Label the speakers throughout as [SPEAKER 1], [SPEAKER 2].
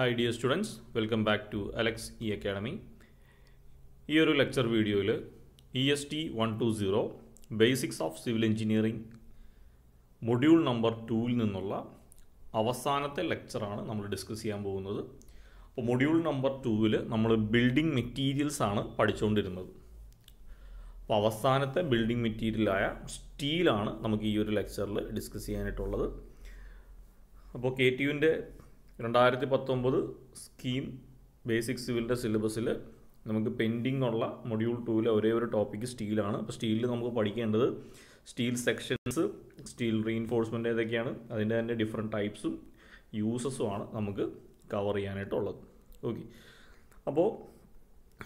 [SPEAKER 1] Hi dear students welcome back to Alex E Academy ഈ ഒരു lecture വീഡിയോയിൽ E S T one two zero basics of civil engineering module number ടൂവിൽ നിന്നുള്ള അവസാനത്തെ ലെക്ചറാണ് നമ്മൾ discuss ചെയ്യാൻ പോകുന്നത്. അപ്പോൾ മൊഡ്യൂൾ നമ്പർ ടൂവിൽ നമ്മൾ ബിൽഡിംഗ് മെറ്റീരിയൽസ് ആണ് പഠിച്ചുകൊണ്ടിരുന്നത് അപ്പോൾ അവസാനത്തെ ബിൽഡിംഗ് മെറ്റീരിയലായ സ്റ്റീലാണ് നമുക്ക് ഈ ഒരു ലെക്ചറിൽ ഡിസ്കസ് ചെയ്യാനായിട്ടുള്ളത്. അപ്പോൾ കെ ടി യുവിന്റെ രണ്ടായിരത്തി പത്തൊമ്പത് സ്കീം ബേസിക് സിവിലിന്റെ സിലബസിൽ നമുക്ക് പെൻഡിങ് ഉള്ള മൊഡ്യൂൾ ടൂവിലെ ഒരേ ഒരു ടോപ്പിക്ക് സ്റ്റീലാണ്. അപ്പോൾ സ്റ്റീലിൽ നമുക്ക് പഠിക്കേണ്ടത് സ്റ്റീൽ സെക്ഷൻസ് സ്റ്റീൽ റീഇൻഫോഴ്സ്മെന്റ് ഏതൊക്കെയാണ് അതിന്റെ തന്നെ ഡിഫറെന്റ് ടൈപ്സും യൂസസും ആണ് നമുക്ക് കവർ ചെയ്യാനായിട്ടുള്ളത്. ഓക്കെ. അപ്പോൾ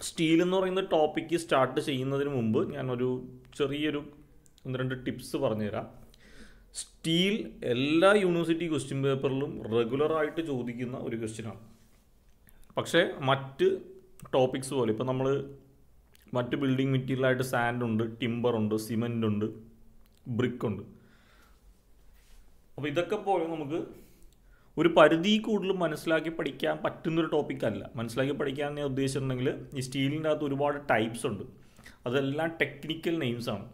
[SPEAKER 1] സ്റ്റീൽ എന്ന് പറയുന്ന ടോപ്പിക്ക് സ്റ്റാർട്ട് ചെയ്യുന്നതിന് മുമ്പ് ഞാനൊരു ചെറിയൊരു ഒന്ന് രണ്ട് ടിപ്സ് പറഞ്ഞുതരാം. സ്റ്റീൽ എല്ലാ യൂണിവേഴ്സിറ്റി ക്വസ്റ്റ്യൻ പേപ്പറിലും റെഗുലറായിട്ട് ചോദിക്കുന്ന ഒരു ക്വസ്റ്റ്യനാണ് പക്ഷേ മറ്റ് ടോപ്പിക്സ് പോലെ ഇപ്പോൾ നമ്മൾ മറ്റ് ബിൽഡിംഗ് മെറ്റീരിയലായിട്ട് സാൻഡ് ഉണ്ട് ടിമ്പർ ഉണ്ട് സിമെന്റ് ഉണ്ട് ബ്രിക്ക് ഉണ്ട്. അപ്പോൾ ഇതൊക്കെ പോലെ നമുക്ക് ഒരു പരിധി കൂടുതൽ മനസ്സിലാക്കി പഠിക്കാൻ പറ്റുന്നൊരു ടോപ്പിക്കല്ല മനസ്സിലാക്കി പഠിക്കാൻ ഞാൻ ഉദ്ദേശിച്ചിട്ടുണ്ടെങ്കിൽ ഈ സ്റ്റീലിന്റെ അകത്ത് ഒരുപാട് ടൈപ്സ് ഉണ്ട്. അതെല്ലാം ടെക്നിക്കൽ നെയിംസ് ആണ്.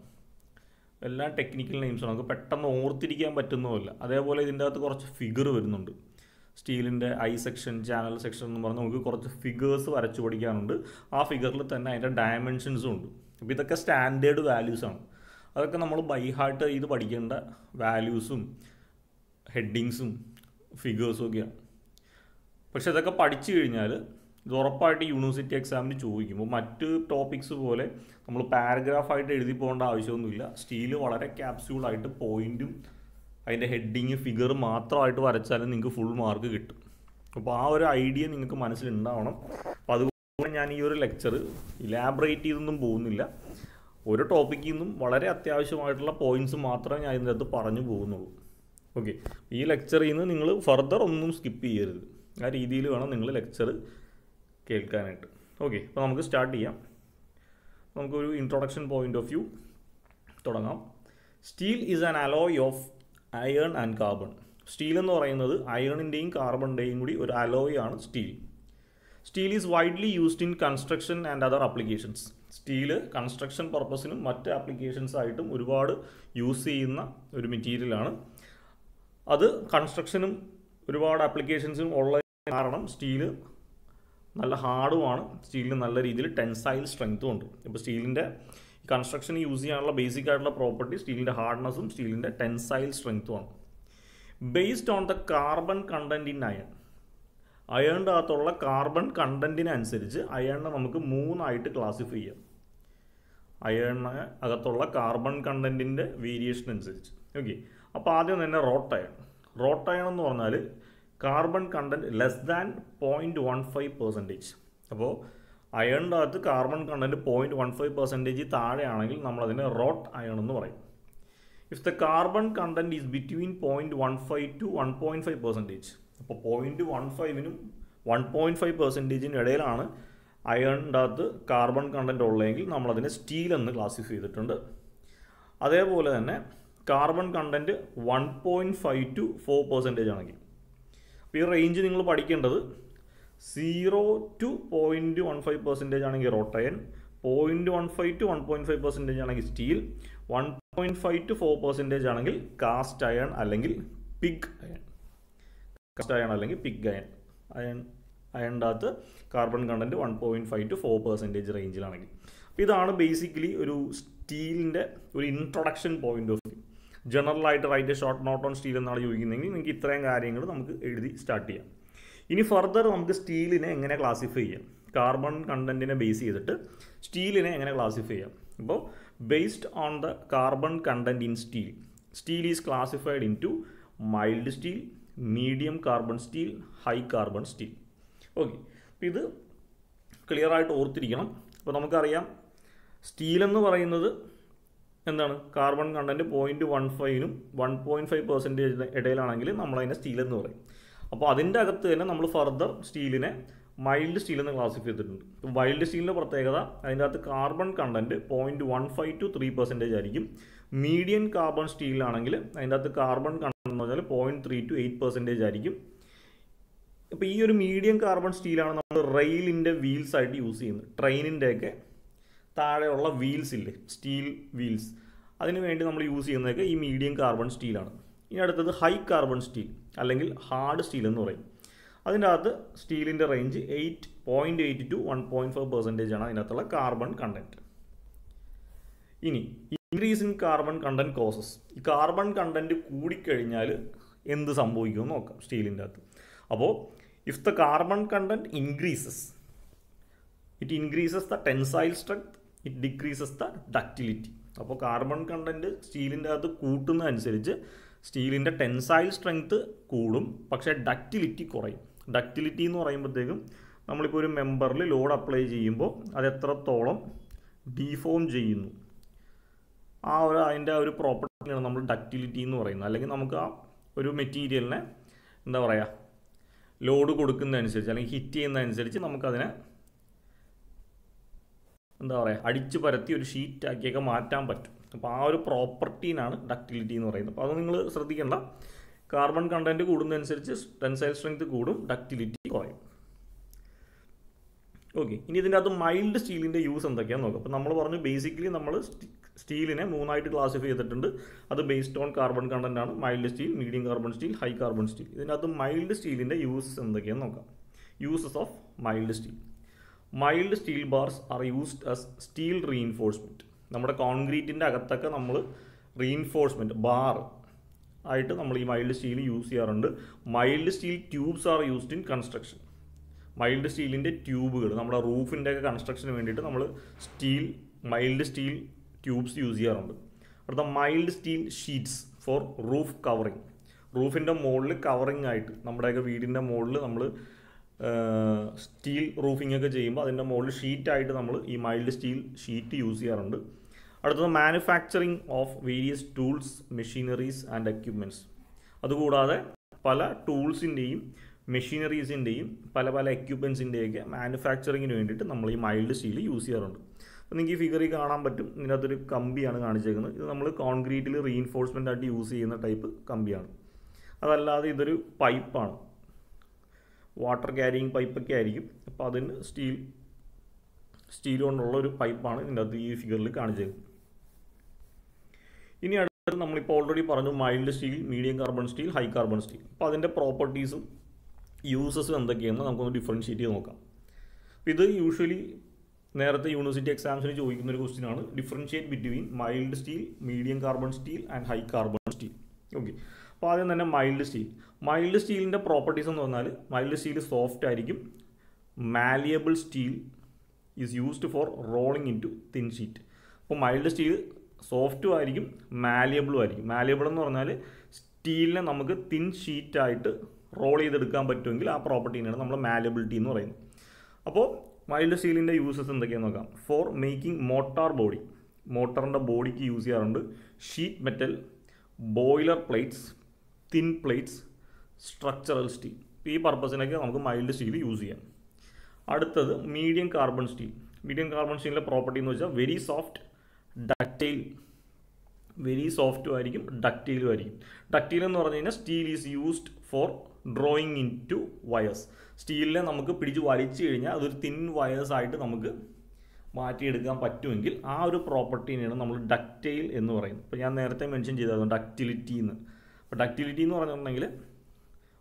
[SPEAKER 1] എല്ലാം ടെക്നിക്കൽ നെയിംസും നമുക്ക് പെട്ടെന്ന് ഓർത്തിരിക്കാൻ പറ്റുന്നതല്ല അതേപോലെ ഇതിന്റെ അകത്ത് കുറച്ച് ഫിഗർ വരുന്നുണ്ട്. സ്റ്റീലിന്റെ ഐ സെക്ഷൻ ചാനൽ സെക്ഷൻ എന്ന് പറഞ്ഞാൽ നമുക്ക് കുറച്ച് ഫിഗേഴ്സ് വരച്ചു പഠിക്കാനുണ്ട്. ആ ഫിഗറിൽ തന്നെ അതിന്റെ ഡയമെൻഷൻസും ഉണ്ട്. അപ്പോൾ ഇതൊക്കെ സ്റ്റാൻഡേർഡ് വാല്യൂസ് ആണ്. അതൊക്കെ നമ്മൾ ബൈ ഹാർട്ട് ചെയ്ത് പഠിക്കേണ്ട വാല്യൂസും ഹെഡിങ്സും ഫിഗേഴ്സും ഒക്കെയാണ്. പക്ഷെ ഇതൊക്കെ പഠിച്ചു കഴിഞ്ഞാൽ ഇത് ഉറപ്പായിട്ട് യൂണിവേഴ്സിറ്റി എക്സാമിന് ചോദിക്കുമ്പോൾ മറ്റ് ടോപ്പിക്സ് പോലെ നമ്മൾ പാരഗ്രാഫായിട്ട് എഴുതി പോകേണ്ട ആവശ്യമൊന്നുമില്ല. സ്റ്റീൽ വളരെ ക്യാപ്സ്യൂളായിട്ട് പോയിന്റും അതിന്റെ ഹെഡിങ് ഫിഗർ മാത്രമായിട്ട് വരച്ചാലും നിങ്ങൾക്ക് ഫുൾ മാർക്ക് കിട്ടും. അപ്പോൾ ആ ഒരു ഐഡിയ നിങ്ങൾക്ക് മനസ്സിലുണ്ടാവണം. അപ്പോൾ അതുകൊണ്ട് ഞാൻ ഈ ഒരു ലെക്ചർ ഇലാബറേറ്റ് ചെയ്തൊന്നും പോകുന്നില്ല. ഓരോ ടോപ്പിക്കിൽ നിന്നും വളരെ അത്യാവശ്യമായിട്ടുള്ള പോയിന്റ്സ് മാത്രമേ ഞാൻ ഇതിന്റെ അകത്ത് പറഞ്ഞു പോകുന്നുള്ളൂ. ഓക്കെ ഈ ലെക്ചറിൽ നിന്ന് നിങ്ങൾ ഫർദർ ഒന്നും സ്കിപ്പ് ചെയ്യരുത്. ആ രീതിയിൽ വേണം നിങ്ങൾ ലെക്ചർ കേൾക്കാനായിട്ട്. ഓക്കെ അപ്പോൾ നമുക്ക് സ്റ്റാർട്ട് ചെയ്യാം. നമുക്കൊരു ഇൻട്രൊഡക്ഷൻ പോയിന്റ് ഓഫ് വ്യൂ തുടങ്ങാം. Steel is an alloy of iron and carbon steel എന്ന് പറയുന്നത് അയണിന്റെയും കാർബണിന്റെയും കൂടി ഒരു അലോയ് ആണ് steel steel is widely used in construction and other applications steel construction പർപ്പസിനും മറ്റ് ആപ്ലിക്കേഷൻസ് ആയിട്ടും ഒരുപാട് യൂസ് ചെയ്യുന്ന ഒരു മെറ്റീരിയലാണ് അത് കൺസ്ട്രക്ഷനും ഒരുപാട് ആപ്ലിക്കേഷൻസും ഉള്ള കാരണം സ്റ്റീൽ നല്ല ഹാർഡുമാണ്. സ്റ്റീലിന് നല്ല രീതിയിൽ ടെൻസൈൽ സ്ട്രെങ്ത്തും ഉണ്ട്. ഇപ്പോൾ സ്റ്റീലിന്റെ കൺസ്ട്രക്ഷൻ യൂസ് ചെയ്യാനുള്ള ബേസിക് ആയിട്ടുള്ള പ്രോപ്പർട്ടി സ്റ്റീലിന്റെ ഹാർഡ്നെസ്സും സ്റ്റീലിന്റെ ടെൻസൈൽ സ്ട്രെങ്ത്തും ആണ്. Based on the carbon content in iron അയണിന്റെ അകത്തുള്ള കാർബൺ കണ്ടന്റിനനുസരിച്ച് അയണിനെ നമുക്ക് മൂന്നായിട്ട് ക്ലാസിഫൈ ചെയ്യാം. അയണിന് അകത്തുള്ള കാർബൺ കണ്ടന്റിന്റെ വേരിയേഷൻ അനുസരിച്ച്. ഓക്കെ അപ്പോൾ ആദ്യം തന്നെ റോട്ടയൺ റോട്ടയൺ എന്ന് പറഞ്ഞാൽ carbon content less than point one five percentage അപ്പോൾ അയണിന്റെ അകത്ത് carbon content point one five percentage താഴെയാണെങ്കിൽ നമ്മളതിനെ റോട്ട് അയൺ എന്ന് പറയും. If the carbon content is between point one five to one point five percentage അപ്പോൾ point one ഫൈവിനും one point five പെർസെന്റേജിന് ഇടയിലാണ് അയണിന്റെ അകത്ത് കാർബൺ കണ്ടന്റ് ഉള്ളതെങ്കിൽ നമ്മളതിനെ സ്റ്റീൽ എന്ന് ക്ലാസിഫൈ ചെയ്തിട്ടുണ്ട്. അതേപോലെ തന്നെ carbon content one point five to four percentage ആണെങ്കിൽ. അപ്പോൾ ഈ റേഞ്ച് നിങ്ങൾ പഠിക്കേണ്ടത് zero to point one five percentage ആണെങ്കിൽ wrought iron point one five to one point five percentage ആണെങ്കിൽ steel one point five to four percentage ആണെങ്കിൽ cast iron അല്ലെങ്കിൽ pig iron cast iron അല്ലെങ്കിൽ പിഗ് അയൺ അയൺ അയണിന്റെ അകത്ത് carbon content one point five to four percentage റേഞ്ചിലാണെങ്കിൽ അപ്പോൾ ഇതാണ് basically ഒരു സ്റ്റീലിന്റെ ഒരു introduction point of view general ആയിട്ട് write short note on steel എന്നാണ് ചോദിക്കുന്നതെങ്കിൽ നിങ്ങൾക്ക് ഇത്രയും കാര്യങ്ങൾ നമുക്ക് എഴുതി സ്റ്റാർട്ട് ചെയ്യാം. ഇനി ഫർദർ നമുക്ക് സ്റ്റീലിനെ എങ്ങനെ ക്ലാസിഫൈ ചെയ്യാം? കാർബൺ കണ്ടന്റിനെ ബേസ് ചെയ്തിട്ട് സ്റ്റീലിനെ എങ്ങനെ ക്ലാസിഫൈ ചെയ്യാം? അപ്പോൾ based on the carbon content in steel steel is classified into mild steel medium carbon steel high carbon steel okay അപ്പോൾ ഇത് ക്ലിയർ ആയിട്ട് ഓർത്തിരിക്കണം. അപ്പോൾ നമുക്കറിയാം സ്റ്റീൽ എന്ന് പറയുന്നത് എന്താണ്? Carbon content point one five one point five percentage ഇടയിലാണെങ്കിൽ നമ്മളതിനെ സ്റ്റീൽ എന്ന് പറയും. അപ്പോൾ അതിന്റെ അകത്ത് തന്നെ നമ്മൾ ഫർദർ സ്റ്റീലിനെ മൈൽഡ് സ്റ്റീൽ എന്ന് ക്ലാസിഫൈ ചെയ്തിട്ടുണ്ട്. വൈൽഡ് സ്റ്റീലിന്റെ പ്രത്യേകത അതിന്റെ അകത്ത് carbon content point one five to three percentage ആയിരിക്കും. മീഡിയം കാർബൺ സ്റ്റീലിലാണെങ്കിൽ അതിന്റെ അകത്ത് കാർബൺ കണ്ടന്റ് എന്ന് പറഞ്ഞാൽ point three to eight percentage ആയിരിക്കും. ഇപ്പോൾ ഈ ഒരു മീഡിയം കാർബൺ സ്റ്റീലാണ് നമ്മൾ റെയിലിന്റെ വീൽസ് ആയിട്ട് യൂസ് ചെയ്യുന്നത്. ട്രെയിനിന്റെയൊക്കെ താഴെയുള്ള വീൽസ് ഇല്ലേ? സ്റ്റീൽ വീൽസ് അതിനു വേണ്ടി നമ്മൾ യൂസ് ചെയ്യുന്നതൊക്കെ ഈ മീഡിയം കാർബൺ സ്റ്റീലാണ് ഇനി അടുത്തത് ഹൈ കാർബൺ സ്റ്റീൽ അല്ലെങ്കിൽ ഹാർഡ് സ്റ്റീൽ എന്ന് പറയും. അതിന്റെ അകത്ത് സ്റ്റീലിന്റെ range eight point eight to one point five percentage ആണ് അതിനകത്തുള്ള കാർബൺ കണ്ടന്റ് ഇനി increase in carbon content causes ഈ കാർബൺ കണ്ടന്റ് കൂടിക്കഴിഞ്ഞാൽ എന്ത് സംഭവിക്കുമെന്ന് നോക്കാം സ്റ്റീലിന്റെ അകത്ത്. അപ്പോൾ if the carbon content increases it increases the tensile strength it decreases the ductility അപ്പോൾ കാർബൺ കണ്ടന്റ് സ്റ്റീലിന്റെ അകത്ത് കൂട്ടുന്നതനുസരിച്ച് സ്റ്റീലിന്റെ ടെൻസൈൽ സ്ട്രെങ്ത്ത് കൂടും പക്ഷേ ഡക്റ്റിലിറ്റി കുറയും. ഡക്റ്റിലിറ്റി എന്ന് പറയുമ്പോഴത്തേക്കും നമ്മളിപ്പോൾ ഒരു മെമ്പറിൽ ലോഡ് അപ്ലൈ ചെയ്യുമ്പോൾ അത് എത്രത്തോളം ഡീഫോം ചെയ്യുന്നു. ആ ഒരു അതിന്റെ ഒരു പ്രോപ്പർട്ടിയാണ് നമ്മൾ ഡക്റ്റിലിറ്റി എന്ന് പറയുന്നത്. അല്ലെങ്കിൽ നമുക്ക് ആ ഒരു മെറ്റീരിയലിനെ എന്താ പറയുക ലോഡ് കൊടുക്കുന്നതനുസരിച്ച് അല്ലെങ്കിൽ ഹിറ്റ് ചെയ്യുന്നതനുസരിച്ച് നമുക്കതിനെ എന്താ പറയുക അടിച്ചു പരത്തി ഒരു ഷീറ്റാക്കിയൊക്കെ മാറ്റാൻ പറ്റും. അപ്പോൾ ആ ഒരു പ്രോപ്പർട്ടീനാണ് ഡക്റ്റിലിറ്റി എന്ന് പറയുന്നത്. അപ്പോൾ അത് നിങ്ങൾ ശ്രദ്ധിക്കേണ്ട. കാർബൺ കണ്ടന്റ് കൂടുന്നതനുസരിച്ച് ടെൻസൈൽ സ്ട്രെങ്ത് കൂടും ഡക്റ്റിലിറ്റി കുറയും. ഓക്കെ ഇനി ഇതിന്റെ അകത്ത് മൈൽഡ് സ്റ്റീലിന്റെ യൂസ് എന്തൊക്കെയാണെന്ന് നോക്കാം. അപ്പോൾ നമ്മൾ പറഞ്ഞു ബേസിക്കലി നമ്മൾ സ്റ്റീലിനെ മൂന്നായിട്ട് ക്ലാസിഫൈ ചെയ്തിട്ടുണ്ട്. അത് ബേസ്ഡ് ഓൺ കാർബൺ കണ്ടന്റ് ആണ് mild steel medium carbon steel high carbon steel. ഇതിനകത്ത് മൈൽഡ് സ്റ്റീലിന്റെ യൂസ് എന്തൊക്കെയാണെന്ന് നോക്കാം. Uses of mild steel. Mild steel bars are used as steel reinforcement നമ്മുടെ കോൺക്രീറ്റിന്റെ അകത്തൊക്കെ നമ്മൾ റീഇൻഫോഴ്സ്മെന്റ് ബാർ ആയിട്ട് നമ്മൾ ഈ മൈൽഡ് സ്റ്റീൽ യൂസ് ചെയ്യാറുണ്ട്. Mild steel tubes are used in construction mild സ്റ്റീലിന്റെ ട്യൂബുകൾ നമ്മുടെ റൂഫിന്റെ ഒക്കെ കൺസ്ട്രക്ഷന് വേണ്ടിയിട്ട് നമ്മൾ steel mild steel tubes use ചെയ്യാറുണ്ട്. അടുത്ത mild steel sheets for roof covering റൂഫിന്റെ മുകളിൽ കവറിങ് ആയിട്ട് നമ്മുടെയൊക്കെ വീടിന്റെ മുകളിൽ നമ്മൾ സ്റ്റീൽ റൂഫിംഗ് ഒക്കെ ചെയ്യുമ്പോൾ അതിന്റെ മുകളിൽ ഷീറ്റായിട്ട് നമ്മൾ ഈ മൈൽഡ് സ്റ്റീൽ ഷീറ്റ് യൂസ് ചെയ്യാറുണ്ട്. അടുത്തത് manufacturing of various tools machineries and equipments അതുകൂടാതെ പല ടൂൾസിന്റെയും മെഷീനറീസിന്റെയും പല പല എക്യുപ്മെൻസിന്റെയൊക്കെ മാനുഫാക്ചറിങ്ങിന് വേണ്ടിയിട്ട് നമ്മൾ ഈ മൈൽഡ് സ്റ്റീൽ യൂസ് ചെയ്യാറുണ്ട്. അപ്പോൾ നിങ്ങൾക്ക് ഈ ഫിഗറിൽ കാണാൻ പറ്റും. ഇതിനകത്തൊരു കമ്പിയാണ് കാണിച്ചേക്കുന്നത്. ഇത് നമ്മൾ കോൺക്രീറ്റിൽ റീഇൻഫോഴ്സ്മെന്റ് ആയിട്ട് യൂസ് ചെയ്യുന്ന ടൈപ്പ് കമ്പിയാണ്. അതല്ലാതെ ഇതൊരു പൈപ്പാണ് വാട്ടർ ക്യാരിയിങ് പൈപ്പൊക്കെ ആയിരിക്കും. അപ്പോൾ അതിന് സ്റ്റീൽ സ്റ്റീൽ കൊണ്ടുള്ള ഒരു പൈപ്പാണ് ഇതിന്റെ അകത്ത് ഈ ഫിഗറിൽ കാണിച്ചത് ഇനി അടുത്തത് നമ്മളിപ്പോൾ ഓൾറെഡി പറഞ്ഞു mild steel medium carbon steel high carbon steel അപ്പോൾ അതിന്റെ പ്രോപ്പർട്ടീസും യൂസസും എന്തൊക്കെയാണെന്ന് നമുക്കൊന്ന് ഡിഫറൻഷ്യേറ്റ് ചെയ്ത് നോക്കാം. ഇത് യൂഷ്വലി നേരത്തെ യൂണിവേഴ്സിറ്റി എക്സാംസിന് ചോദിക്കുന്ന ഒരു ക്വസ്റ്റ്യൻ ആണ്. Differentiate between mild steel medium carbon steel and high carbon steel okay അപ്പോൾ ആദ്യം തന്നെ മൈൽഡ് സ്റ്റീൽ മൈൽഡ് സ്റ്റീലിന്റെ പ്രോപ്പർട്ടീസ് എന്ന് പറഞ്ഞാൽ മൈൽഡ് സ്റ്റീൽ സോഫ്റ്റ് ആയിരിക്കും. Malleable steel is used for rolling into thin sheet അപ്പോൾ മൈൽഡ് സ്റ്റീൽ സോഫ്റ്റും ആയിരിക്കും മാലിയബിളും ആയിരിക്കും. മാലിയബിൾ എന്ന് പറഞ്ഞാൽ സ്റ്റീലിനെ നമുക്ക് തിൻ ഷീറ്റായിട്ട് റോൾ ചെയ്തെടുക്കാൻ പറ്റുമെങ്കിൽ ആ പ്രോപ്പർട്ടീനാണ് നമ്മൾ മാലിയബിലിറ്റി എന്ന് പറയുന്നത്. അപ്പോൾ മൈൽഡ് സ്റ്റീലിന്റെ യൂസസ് എന്തൊക്കെയാണെന്ന് നോക്കാം. ഫോർ മേക്കിംഗ് മോട്ടാർ ബോഡി മോട്ടറിന്റെ ബോഡിക്ക് യൂസ് ചെയ്യാറുണ്ട്. Sheet metal boiler plates thin plates structural steel ഈ പർപ്പസിനൊക്കെ നമുക്ക് മൈൽഡ് സ്റ്റീൽ യൂസ് ചെയ്യാം. അടുത്തത് medium carbon steel medium carbon സ്റ്റീലിന്റെ പ്രോപ്പർട്ടി എന്ന് വെച്ചാൽ വെരി സോഫ്റ്റ് ഡക്റ്റൈൽ. വെരി സോഫ്റ്റും ആയിരിക്കും ഡക്റ്റൈലും ആയിരിക്കും. ഡക്റ്റൈൽ എന്ന് പറഞ്ഞു കഴിഞ്ഞാൽ steel is used for drawing into wires സ്റ്റീലിനെ നമുക്ക് പിടിച്ച് വലിച്ചു കഴിഞ്ഞാൽ അതൊരു തിൻ വയേഴ്സ് ആയിട്ട് നമുക്ക് മാറ്റിയെടുക്കാൻ പറ്റുമെങ്കിൽ ആ ഒരു പ്രോപ്പർട്ടീനെയാണ് നമ്മൾ ഡക്റ്റൈൽ എന്ന് പറയുന്നത്. ഇപ്പോൾ ഞാൻ നേരത്തെ മെൻഷൻ ചെയ്തായിരുന്നു ഡക്റ്റിലിറ്റി എന്ന് അപ്പോൾ ഡക്റ്റിലിറ്റി എന്ന് പറഞ്ഞിട്ടുണ്ടെങ്കിൽ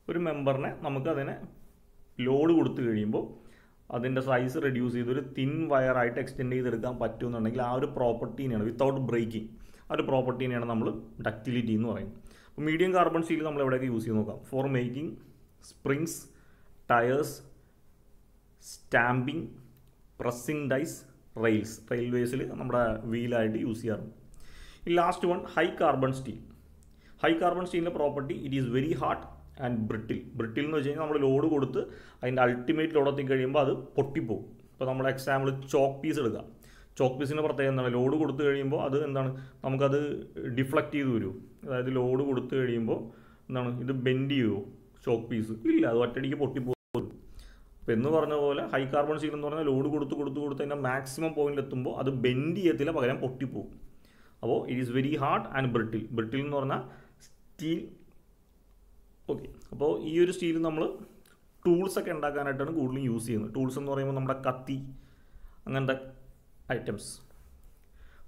[SPEAKER 1] ഒരു മെമ്പറിനെ നമുക്ക് അതിനെ ലോഡ് കൊടുത്തു കഴിയുമ്പോൾ അതിന്റെ സൈസ് റെഡ്യൂസ് ചെയ്ത് ഒരു തിൻ വയറായിട്ട് എക്സ്റ്റെൻഡ് ചെയ്തെടുക്കാൻ പറ്റുമെന്നുണ്ടെങ്കിൽ ആ ഒരു പ്രോപ്പർട്ടീനെയാണ് വിത്തൗട്ട് ബ്രേക്കിംഗ് ആ ഒരു പ്രോപ്പർട്ടീനെയാണ് നമ്മൾ ഡക്റ്റിലിറ്റി എന്ന് പറയുന്നത്. അപ്പോൾ മീഡിയം കാർബൺ സ്റ്റീൽ നമ്മൾ എവിടെയൊക്കെ യൂസ് ചെയ്ത് നോക്കാം? For making springs tyres stamping pressing dies rails റെയിൽവേസിൽ നമ്മുടെ വീലായിട്ട് യൂസ് ചെയ്യാറുണ്ട്. ഈ last one high carbon steel high carbon സ്റ്റീലിന്റെ property it is very hard and brittle brittle എന്ന് വെച്ച് കഴിഞ്ഞാൽ നമ്മൾ ലോഡ് കൊടുത്ത് അതിന്റെ അൾട്ടിമേറ്റ് ലോഡ് എത്തി കഴിയുമ്പോൾ അത് പൊട്ടിപ്പോകും ഇപ്പോൾ നമ്മൾ എക്സാമ്പിൾ ചോക്ക് പീസ് എടുക്കുക ചോക്ക് പീസിന്റെ പ്രത്യേകത എന്താണ്? ലോഡ് കൊടുത്തു കഴിയുമ്പോൾ അത് എന്താണ്? നമുക്കത് ഡിഫ്ലക്റ്റ് ചെയ്ത് വരും. അതായത് ലോഡ് കൊടുത്തു കഴിയുമ്പോൾ എന്താണ്? ഇത് ബെൻഡ് ചെയ്യുമോ ചോക്ക് പീസ് ഇല്ല അത് ഒറ്റയടിക്ക് പൊട്ടിപ്പോകും അപ്പോൾ എന്ന് പറഞ്ഞ പോലെ ഹൈ കാർബൺ സീൽ എന്ന് പറഞ്ഞാൽ ലോഡ് കൊടുത്ത് കൊടുത്ത് കൊടുത്ത് അതിന്റെ മാക്സിമം പോയിന്റിൽ എത്തുമ്പോൾ അത് ബെൻഡ് ചെയ്യത്തില്ല പകരം പൊട്ടിപ്പോകും അപ്പോൾ it is very hard and brittle brittle എന്ന് പറഞ്ഞാൽ സ്റ്റീൽ ഓക്കെ അപ്പോൾ ഈ ഒരു സ്റ്റീൽ നമ്മൾ ടൂൾസ് ഒക്കെ ഉണ്ടാക്കാനായിട്ടാണ് കൂടുതലും യൂസ് ചെയ്യുന്നത്. ടൂൾസ് എന്ന് പറയുമ്പോൾ നമ്മുടെ കത്തി അങ്ങനത്തെ items